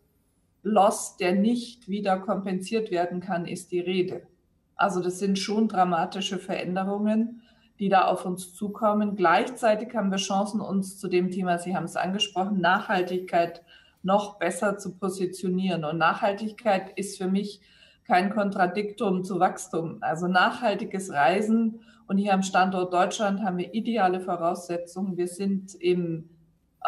Loss, der nicht wieder kompensiert werden kann, ist die Rede. Also das sind schon dramatische Veränderungen, die da auf uns zukommen. Gleichzeitig haben wir Chancen, uns zu dem Thema, Sie haben es angesprochen, Nachhaltigkeit noch besser zu positionieren. Und Nachhaltigkeit ist für mich kein Kontradiktum zu Wachstum. Also nachhaltiges Reisen und hier am Standort Deutschland haben wir ideale Voraussetzungen. Wir sind im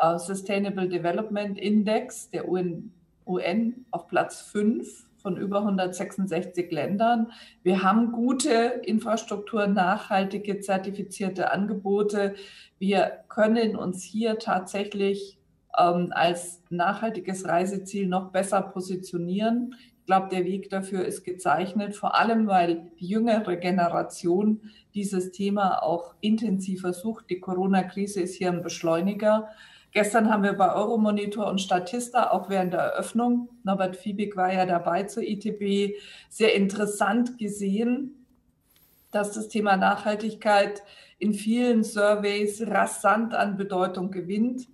äh, Sustainable Development Index der UN, UN auf Platz 5 von über 166 Ländern. Wir haben gute Infrastruktur, nachhaltige, zertifizierte Angebote. Wir können uns hier tatsächlich ähm, als nachhaltiges Reiseziel noch besser positionieren. Ich glaube, der Weg dafür ist gezeichnet, vor allem weil die jüngere Generation dieses Thema auch intensiver sucht. Die Corona-Krise ist hier ein Beschleuniger. Gestern haben wir bei Euromonitor und Statista auch während der Eröffnung, Norbert Fiebig war ja dabei zur ITB, sehr interessant gesehen, dass das Thema Nachhaltigkeit in vielen Surveys rasant an Bedeutung gewinnt.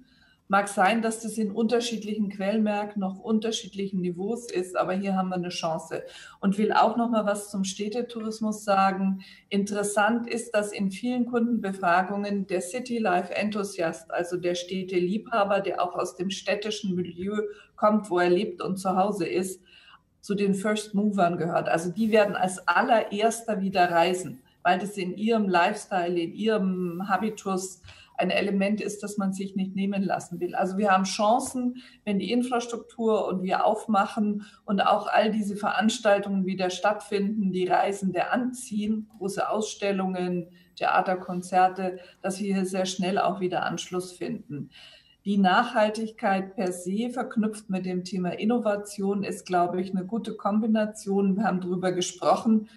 Mag sein, dass das in unterschiedlichen Quellenmärkten noch unterschiedlichen Niveaus ist, aber hier haben wir eine Chance. Und will auch noch mal was zum Städtetourismus sagen. Interessant ist, dass in vielen Kundenbefragungen der City Life Enthusiast, also der Städteliebhaber, der auch aus dem städtischen Milieu kommt, wo er lebt und zu Hause ist, zu den First Movern gehört. Also die werden als allererster wieder reisen, weil das in ihrem Lifestyle, in ihrem Habitus ein Element ist, das man sich nicht nehmen lassen will. Also wir haben Chancen, wenn die Infrastruktur und wir aufmachen und auch all diese Veranstaltungen wieder stattfinden, die Reisende anziehen, große Ausstellungen, Theaterkonzerte, dass wir hier sehr schnell auch wieder Anschluss finden. Die Nachhaltigkeit per se verknüpft mit dem Thema Innovation ist, glaube ich, eine gute Kombination. Wir haben darüber gesprochen.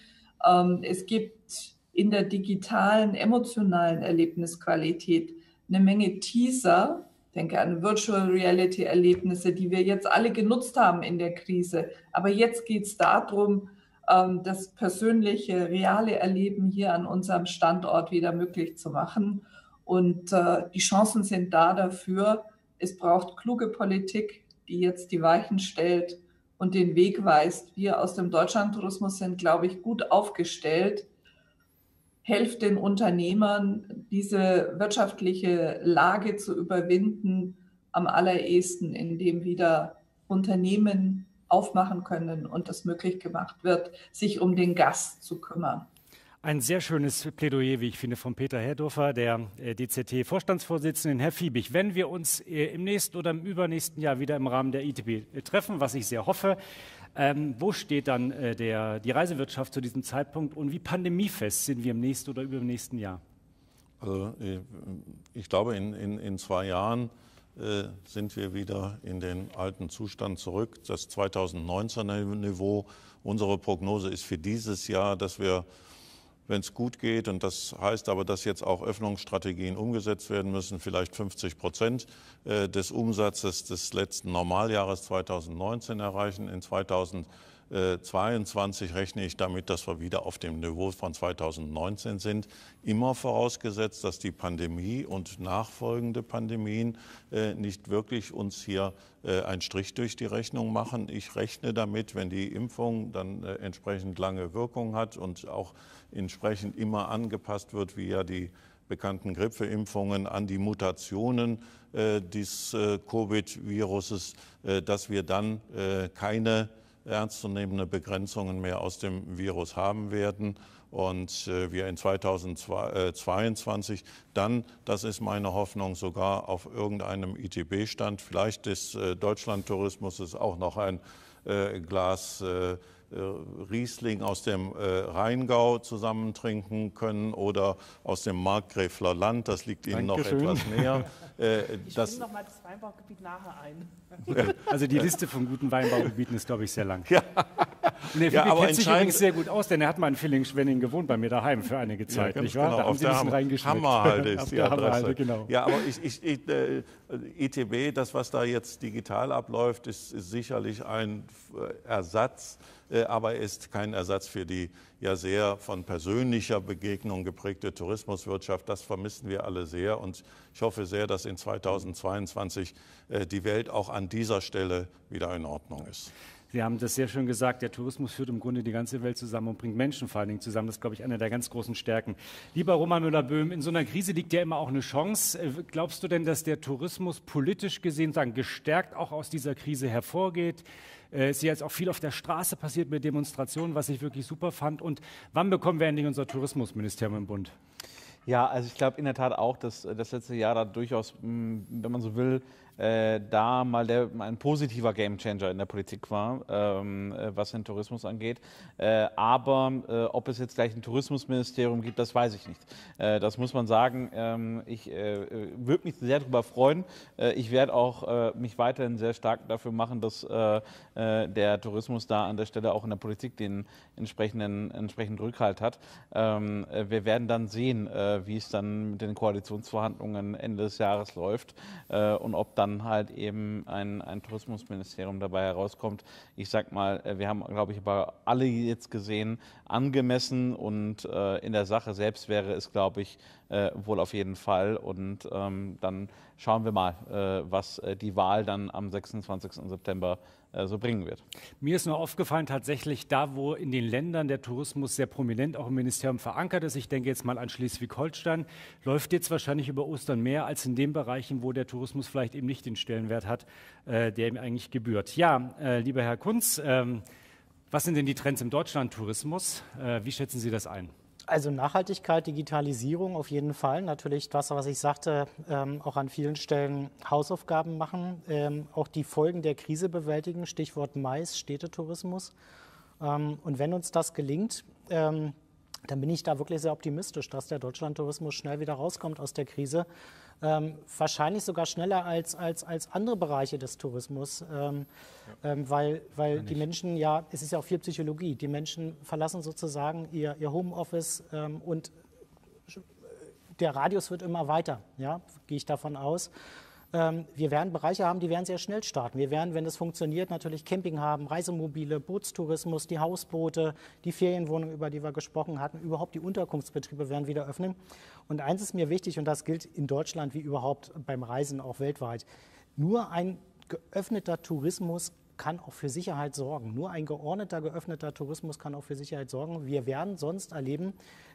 Ähm, es gibt in der digitalen, emotionalen Erlebnisqualität eine Menge Teaser, denke an Virtual Reality Erlebnisse, die wir jetzt alle genutzt haben in der Krise. Aber jetzt geht es darum, ähm, das persönliche, reale Erleben hier an unserem Standort wieder möglich zu machen. Und äh, die Chancen sind da dafür. Es braucht kluge Politik, die jetzt die Weichen stellt und den Weg weist. Wir aus dem Deutschlandtourismus sind, glaube ich, gut aufgestellt. Helft den Unternehmern, diese wirtschaftliche Lage zu überwinden, am allerersten, indem wieder Unternehmen aufmachen können und es möglich gemacht wird, sich um den Gast zu kümmern. Ein sehr schönes Plädoyer, wie ich finde, von Peter Herdorfer, der äh, DZT-Vorstandsvorsitzenden. Herr Fiebig, wenn wir uns äh, im nächsten oder im übernächsten Jahr wieder im Rahmen der ITB treffen, was ich sehr hoffe, ähm, wo steht dann äh, der, die Reisewirtschaft zu diesem Zeitpunkt und wie pandemiefest sind wir im nächsten oder übernächsten Jahr? Also, ich glaube, in, in, in zwei Jahren äh, sind wir wieder in den alten Zustand zurück, das 2019er Niveau. Unsere Prognose ist für dieses Jahr, dass wir wenn es gut geht, und das heißt aber, dass jetzt auch Öffnungsstrategien umgesetzt werden müssen, vielleicht 50 Prozent äh, des Umsatzes des letzten Normaljahres 2019 erreichen. In 2022 rechne ich damit, dass wir wieder auf dem Niveau von 2019 sind. Immer vorausgesetzt, dass die Pandemie und nachfolgende Pandemien äh, nicht wirklich uns hier äh, einen Strich durch die Rechnung machen. Ich rechne damit, wenn die Impfung dann entsprechend lange Wirkung hat und auch entsprechend immer angepasst wird, wie ja die bekannten Grippeimpfungen an die Mutationen äh, des äh, Covid-Viruses, äh, dass wir dann äh, keine ernstzunehmende Begrenzungen mehr aus dem Virus haben werden und äh, wir in 2022 dann, das ist meine Hoffnung, sogar auf irgendeinem ITB-Stand, vielleicht des äh, Deutschlandtourismus, auch noch ein Glas äh, Riesling aus dem äh, Rheingau zusammen trinken können oder aus dem Markgräfler Land. Das liegt Ihnen Dankeschön. noch etwas näher. Äh, ich das noch mal Weinbaugebiet nachher ein. Also die Liste von guten Weinbaugebieten ist, glaube ich, sehr lang. Ja. Und der ja, aber kennt sich übrigens sehr gut aus, denn er hat mal in Villingen-Schwenning gewohnt bei mir daheim für einige Zeit, ja, nicht wahr? Genau, da haben Sie ein bisschen Hammerhalde ist die Adresse. genau. Ja, aber ich, ich, ich, äh, ITB, das, was da jetzt digital abläuft, ist, ist sicherlich ein Ersatz äh, aber er ist kein Ersatz für die ja sehr von persönlicher Begegnung geprägte Tourismuswirtschaft. Das vermissen wir alle sehr und ich hoffe sehr, dass in 2022 äh, die Welt auch an dieser Stelle wieder in Ordnung ist. Sie haben das sehr schön gesagt, der Tourismus führt im Grunde die ganze Welt zusammen und bringt Menschen vor allen Dingen zusammen. Das ist, glaube ich, eine der ganz großen Stärken. Lieber Roman Müller-Böhm, in so einer Krise liegt ja immer auch eine Chance. Äh, glaubst du denn, dass der Tourismus politisch gesehen sagen, gestärkt auch aus dieser Krise hervorgeht? Äh, es ist jetzt auch viel auf der Straße passiert mit Demonstrationen, was ich wirklich super fand. Und wann bekommen wir endlich unser Tourismusministerium im Bund? Ja, also ich glaube in der Tat auch, dass das letzte Jahr da durchaus, hm, wenn man so will, äh, da mal der, ein positiver Gamechanger in der Politik war, ähm, äh, was den Tourismus angeht. Äh, aber äh, ob es jetzt gleich ein Tourismusministerium gibt, das weiß ich nicht. Äh, das muss man sagen. Ähm, ich äh, würde mich sehr darüber freuen. ich werde auch mich weiterhin sehr stark dafür machen, dass der Tourismus da an der Stelle auch in der Politik den entsprechenden, entsprechenden Rückhalt hat. Ähm, wir werden dann sehen, wie es dann mit den Koalitionsverhandlungen Ende des Jahres läuft und ob da dann halt eben ein, ein Tourismusministerium dabei herauskommt. Ich sag mal, äh, wir haben, glaube ich, aber alle jetzt gesehen, angemessen und äh, in der Sache selbst wäre es, glaube ich, äh, wohl auf jeden Fall. Und ähm, dann schauen wir mal, äh, was äh, die Wahl dann am 26. September so bringen wird. Mir ist nur aufgefallen, tatsächlich da, wo in den Ländern der Tourismus sehr prominent auch im Ministerium verankert ist, ich denke jetzt mal an Schleswig-Holstein, läuft jetzt wahrscheinlich über Ostern mehr als in den Bereichen, wo der Tourismus vielleicht eben nicht den Stellenwert hat, äh, der ihm eigentlich gebührt. Ja, äh, lieber Herr Kunz, ähm, was sind denn die Trends im Deutschlandtourismus? Äh, wie schätzen Sie das ein? Also Nachhaltigkeit, Digitalisierung auf jeden Fall. Natürlich das, was ich sagte, ähm, auch an vielen Stellen Hausaufgaben machen, ähm, auch die Folgen der Krise bewältigen. Stichwort Mais, Städtetourismus. Ähm, und wenn uns das gelingt, ähm, dann bin ich da wirklich sehr optimistisch, dass der Deutschlandtourismus schnell wieder rauskommt aus der Krise ähm, wahrscheinlich sogar schneller als, als, als andere Bereiche des Tourismus, ähm, ja. ähm, weil, weil die Menschen ja, es ist ja auch viel Psychologie, die Menschen verlassen sozusagen ihr, ihr Homeoffice ähm, und der Radius wird immer weiter, ja, gehe ich davon aus. Ähm, wir werden Bereiche haben, die werden sehr schnell starten. Wir werden, wenn es funktioniert, natürlich Camping haben, Reisemobile, Bootstourismus, die Hausboote, die Ferienwohnungen, über die wir gesprochen hatten, überhaupt die Unterkunftsbetriebe werden wieder öffnen. Und eins ist mir wichtig, und das gilt in Deutschland wie überhaupt beim Reisen auch weltweit. Nur ein geöffneter Tourismus kann auch für Sicherheit sorgen. Nur ein geordneter, geöffneter Tourismus kann auch für Sicherheit sorgen. Wir werden sonst erleben,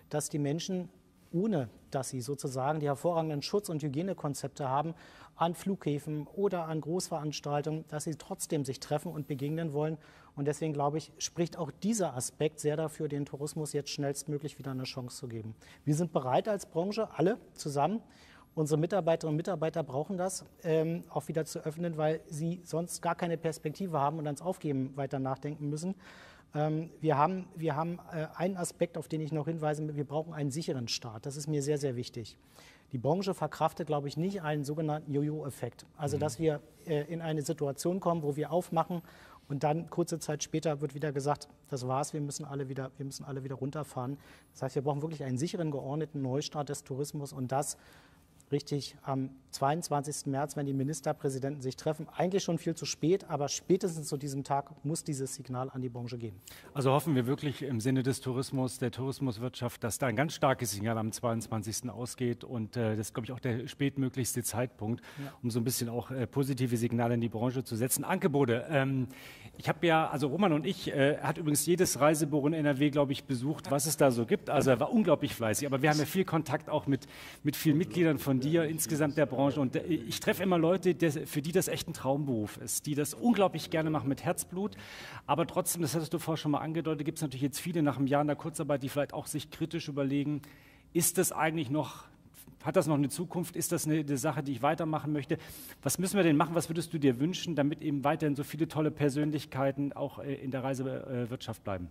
dass die Menschen ohne dass sie sozusagen die hervorragenden Schutz- und Hygienekonzepte haben, an Flughäfen oder an Großveranstaltungen, dass sie trotzdem sich treffen und begegnen wollen. Und deswegen glaube ich, spricht auch dieser Aspekt sehr dafür, den Tourismus jetzt schnellstmöglich wieder eine Chance zu geben. Wir sind bereit als Branche, alle zusammen. Unsere Mitarbeiterinnen und Mitarbeiter brauchen das ähm, auch wieder zu öffnen, weil sie sonst gar keine Perspektive haben und ans Aufgeben weiter nachdenken müssen. Ähm, wir haben, wir haben äh, einen Aspekt, auf den ich noch hinweise, wir brauchen einen sicheren Staat. Das ist mir sehr, sehr wichtig. Die Branche verkraftet, glaube ich, nicht einen sogenannten Jojo-Effekt. Also, mhm. dass wir äh, in eine Situation kommen, wo wir aufmachen und dann kurze Zeit später wird wieder gesagt, das war's, wir müssen alle wieder, wir müssen alle wieder runterfahren. Das heißt, wir brauchen wirklich einen sicheren, geordneten Neustart des Tourismus und das richtig am 22. März, wenn die Ministerpräsidenten sich treffen. Eigentlich schon viel zu spät, aber spätestens zu diesem Tag muss dieses Signal an die Branche gehen. Also hoffen wir wirklich im Sinne des Tourismus, der Tourismuswirtschaft, dass da ein ganz starkes Signal am 22. ausgeht. Und äh, das ist, glaube ich, auch der spätmöglichste Zeitpunkt, ja. um so ein bisschen auch äh, positive Signale in die Branche zu setzen. Ankebode, ähm, ich habe ja, also Roman und ich, äh, hat übrigens jedes Reisebüro in NRW, glaube ich, besucht, was es da so gibt. Also er war unglaublich fleißig. Aber wir haben ja viel Kontakt auch mit, mit vielen Mitgliedern von dir, insgesamt der Branche. Und äh, ich treffe immer Leute, für die das echt ein Traumberuf ist, die das unglaublich gerne machen mit Herzblut. Aber trotzdem, das hattest du vorher schon mal angedeutet, gibt es natürlich jetzt viele nach einem Jahr in der Kurzarbeit, die vielleicht auch sich kritisch überlegen, ist das eigentlich noch hat das noch eine Zukunft? Ist das eine, eine, Sache, die ich weitermachen möchte? Was müssen wir denn machen? Was würdest du dir wünschen, damit eben weiterhin so viele tolle Persönlichkeiten auch äh, in der Reisewirtschaft bleiben?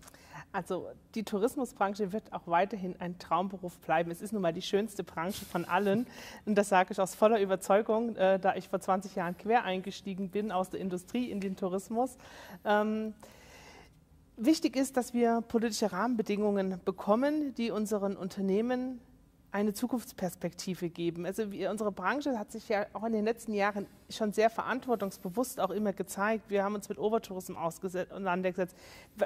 Also die Tourismusbranche wird auch weiterhin ein Traumberuf bleiben. Es ist nun mal die schönste Branche von allen. Und das sage ich aus voller Überzeugung, äh, da ich vor 20 Jahren quer eingestiegen bin aus der Industrie in den Tourismus. Ähm, wichtig ist, dass wir politische Rahmenbedingungen bekommen, die unseren Unternehmen eine Zukunftsperspektive geben. Also wir, unsere Branche hat sich ja auch in den letzten Jahren schon sehr verantwortungsbewusst auch immer gezeigt. Wir haben uns mit Overtourism auseinandergesetzt.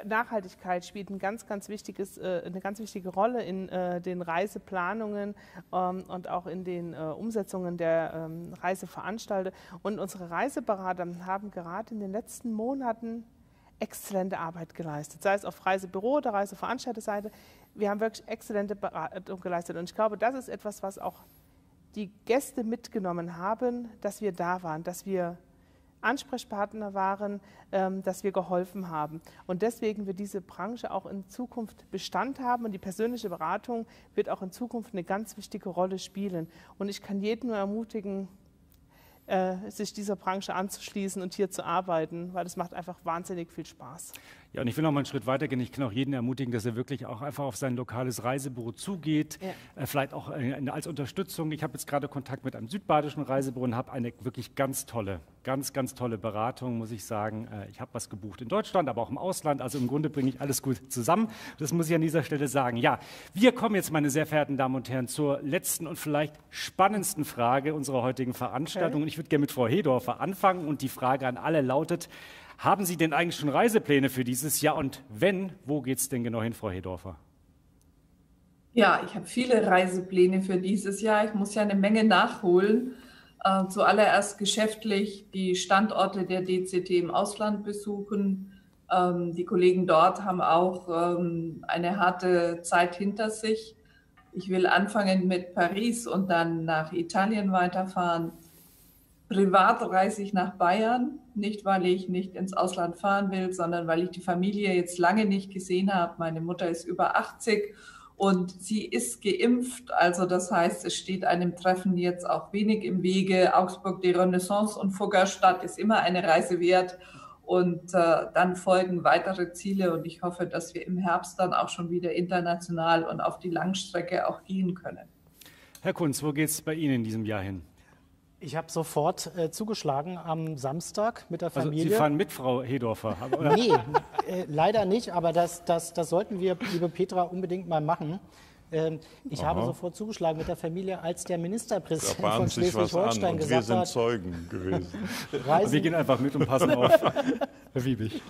Nachhaltigkeit spielt ein ganz, ganz wichtiges, äh, eine ganz wichtige Rolle in äh, den Reiseplanungen ähm, und auch in den äh, Umsetzungen der ähm, Reiseveranstalter. Und unsere Reiseberater haben gerade in den letzten Monaten exzellente Arbeit geleistet, sei es auf Reisebüro- oder Reiseveranstalterseite wir haben wirklich exzellente Beratung geleistet. Und ich glaube, das ist etwas, was auch die Gäste mitgenommen haben, dass wir da waren, dass wir Ansprechpartner waren, ähm, dass wir geholfen haben. Und deswegen wird diese Branche auch in Zukunft Bestand haben und die persönliche Beratung wird auch in Zukunft eine ganz wichtige Rolle spielen. Und ich kann jeden nur ermutigen, äh, sich dieser Branche anzuschließen und hier zu arbeiten, weil es macht einfach wahnsinnig viel Spaß. Ja, und ich will noch mal einen Schritt weiter gehen. Ich kann auch jeden ermutigen, dass er wirklich auch einfach auf sein lokales Reisebüro zugeht, ja. äh, vielleicht auch äh, als Unterstützung. Ich habe jetzt gerade Kontakt mit einem südbadischen Reisebüro und habe eine wirklich ganz tolle, ganz, ganz tolle Beratung, muss ich sagen. Äh, ich habe was gebucht in Deutschland, aber auch im Ausland. Also im Grunde bringe ich alles gut zusammen. Das muss ich an dieser Stelle sagen. Ja, wir kommen jetzt, meine sehr verehrten Damen und Herren, zur letzten und vielleicht spannendsten Frage unserer heutigen Veranstaltung. Okay. Und ich würde gerne mit Frau Hedorfer anfangen. Und die Frage an alle lautet, haben Sie denn eigentlich schon Reisepläne für dieses Jahr? Und wenn, wo geht es denn genau hin, Frau Hedorfer? Ja, ich habe viele Reisepläne für dieses Jahr. Ich muss ja eine Menge nachholen. Äh, zuallererst geschäftlich die Standorte der DCT im Ausland besuchen. Ähm, die Kollegen dort haben auch ähm, eine harte Zeit hinter sich. Ich will anfangen mit Paris und dann nach Italien weiterfahren. Privat reise ich nach Bayern, nicht weil ich nicht ins Ausland fahren will, sondern weil ich die Familie jetzt lange nicht gesehen habe. Meine Mutter ist über 80 und sie ist geimpft. Also das heißt, es steht einem Treffen jetzt auch wenig im Wege. Augsburg, die Renaissance und Fuggerstadt ist immer eine Reise wert. Und äh, dann folgen weitere Ziele und ich hoffe, dass wir im Herbst dann auch schon wieder international und auf die Langstrecke auch gehen können. Herr Kunz, wo geht es bei Ihnen in diesem Jahr hin? Ich habe sofort äh, zugeschlagen am Samstag mit der Familie. Also Sie fahren mit, Frau Hedorfer? Oder? Nee, äh, leider nicht, aber das, das, das sollten wir, liebe Petra, unbedingt mal machen. Ähm, ich Aha. habe sofort zugeschlagen mit der Familie, als der Ministerpräsident von Schleswig-Holstein gesagt hat. Wir sind Zeugen gewesen. Reisen, wir gehen einfach mit und passen auf. Herr Wiebig.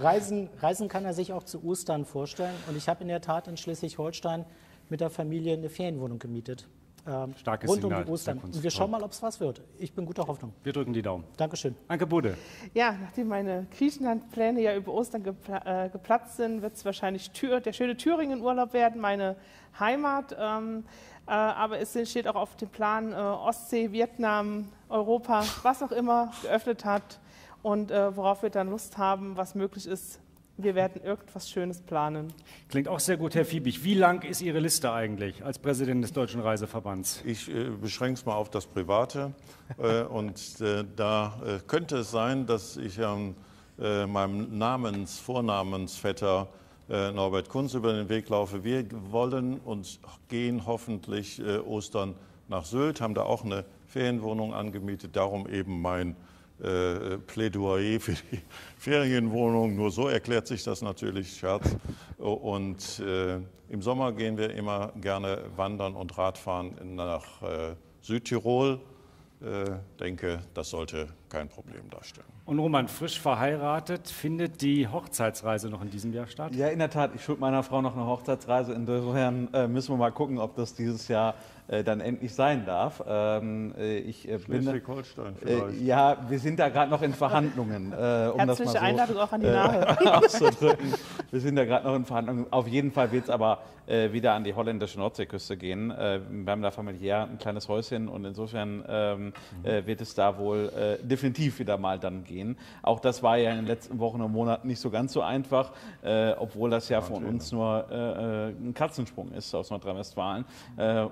Reisen, Reisen kann er sich auch zu Ostern vorstellen. Und ich habe in der Tat in Schleswig-Holstein mit der Familie eine Ferienwohnung gemietet. Ähm, Starkes rund Signal um die Ostern. Und wir schauen mal, ob es was wird. Ich bin guter Hoffnung. Wir drücken die Daumen. Dankeschön. Anke Bude. Ja, nachdem meine Griechenland-Pläne ja über Ostern gepla äh, geplatzt sind, wird es wahrscheinlich Tür, der schöne Thüringen-Urlaub werden, meine Heimat. Ähm, äh, aber es steht auch auf dem Plan äh, Ostsee, Vietnam, Europa, was auch immer geöffnet hat und äh, worauf wir dann Lust haben, was möglich ist, wir werden irgendwas Schönes planen. Klingt auch sehr gut, Herr Fiebig. Wie lang ist Ihre Liste eigentlich als Präsident des Deutschen Reiseverbands? Ich äh, beschränke es mal auf das Private. äh, und äh, da äh, könnte es sein, dass ich ähm, meinem Namens-, Vornamensvetter äh, Norbert Kunz über den Weg laufe. Wir wollen und gehen hoffentlich äh, Ostern nach Sylt, haben da auch eine Ferienwohnung angemietet. Darum eben mein äh, Plädoyer für die Ferienwohnung. Nur so erklärt sich das natürlich, Scherz. Und äh, im Sommer gehen wir immer gerne wandern und Radfahren nach äh, Südtirol. Äh, denke, das sollte kein Problem darstellen. Und Roman, frisch verheiratet, findet die Hochzeitsreise noch in diesem Jahr statt? Ja, in der Tat. Ich schuld meiner Frau noch eine Hochzeitsreise. Insofern äh, müssen wir mal gucken, ob das dieses Jahr äh, dann endlich sein darf. Ähm, äh, ich äh, Schleswig-Holstein vielleicht. ja, wir sind da gerade noch in Verhandlungen. um Herzliche das mal so, Einladung auch an die Nahe. auszudrücken. Wir sind da gerade noch in Verhandlungen. Auf jeden Fall wird es aber wieder an die holländische Nordseeküste gehen. wir haben da familiär ein kleines Häuschen und insofern ähm, mhm. wird es da wohl definitiv wieder mal dann gehen. Auch das war ja in den letzten Wochen und Monaten nicht so ganz so einfach, obwohl das ja von uns nur ein Katzensprung ist aus Nordrhein-Westfalen.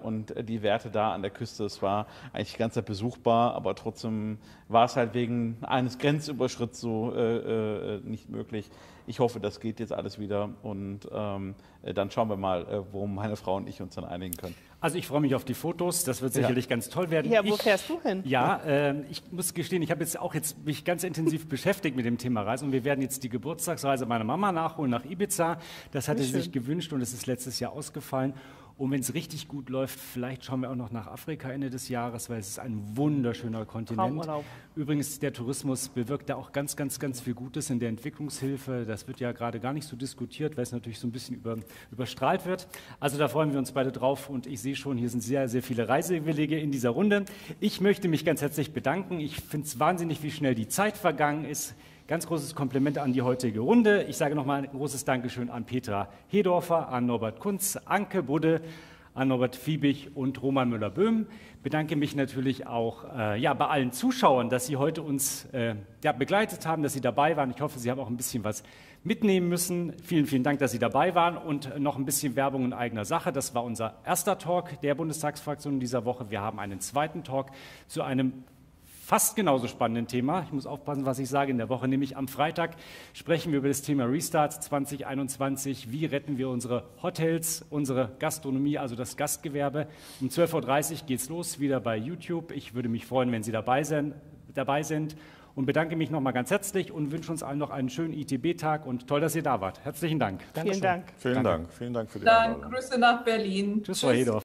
und die Werte da an der Küste. Es war eigentlich ganz besuchbar, aber trotzdem war es halt wegen eines Grenzüberschritts so äh, äh, nicht möglich. Ich hoffe, das geht jetzt alles wieder und ähm, dann schauen wir mal, äh, wo meine Frau und ich uns dann einigen können. Also ich freue mich auf die Fotos, das wird sicherlich ja. ganz toll werden. Ja, wo ich, fährst du hin? Ja, äh, ich muss gestehen, ich habe jetzt auch jetzt mich ganz intensiv beschäftigt mit dem Thema Reise und wir werden jetzt die Geburtstagsreise meiner Mama nachholen nach Ibiza. Das hatte sie sich gewünscht und es ist letztes Jahr ausgefallen. Und wenn es richtig gut läuft, vielleicht schauen wir auch noch nach Afrika Ende des Jahres, weil es ist ein wunderschöner Kontinent. Übrigens, der Tourismus bewirkt da auch ganz, ganz, ganz viel Gutes in der Entwicklungshilfe. Das wird ja gerade gar nicht so diskutiert, weil es natürlich so ein bisschen über, überstrahlt wird. Also da freuen wir uns beide drauf und ich sehe schon, hier sind sehr, sehr viele Reisewillige in dieser Runde. Ich möchte mich ganz herzlich bedanken. Ich finde es wahnsinnig, wie schnell die Zeit vergangen ist. Ganz großes Kompliment an die heutige Runde. Ich sage nochmal ein großes Dankeschön an Petra Hedorfer, an Norbert Kunz, Anke Budde, an Norbert Fiebig und Roman Müller-Böhm. Bedanke mich natürlich auch äh, ja, bei allen Zuschauern, dass Sie heute uns äh, ja, begleitet haben, dass Sie dabei waren. Ich hoffe, Sie haben auch ein bisschen was mitnehmen müssen. Vielen, vielen Dank, dass Sie dabei waren und noch ein bisschen Werbung in eigener Sache. Das war unser erster Talk der Bundestagsfraktion dieser Woche. Wir haben einen zweiten Talk zu einem fast genauso spannenden Thema. Ich muss aufpassen, was ich sage in der Woche, nämlich am Freitag sprechen wir über das Thema Restart 2021. Wie retten wir unsere Hotels, unsere Gastronomie, also das Gastgewerbe? Um 12.30 Uhr geht es los, wieder bei YouTube. Ich würde mich freuen, wenn Sie dabei sind. Dabei sind und bedanke mich nochmal ganz herzlich und wünsche uns allen noch einen schönen ITB-Tag und toll, dass ihr da wart. Herzlichen Dank. Vielen Dank. Vielen Dank. Vielen Dank für die Dank. Grüße nach Berlin. Tschüss, Tschüss. Frau Hedorf.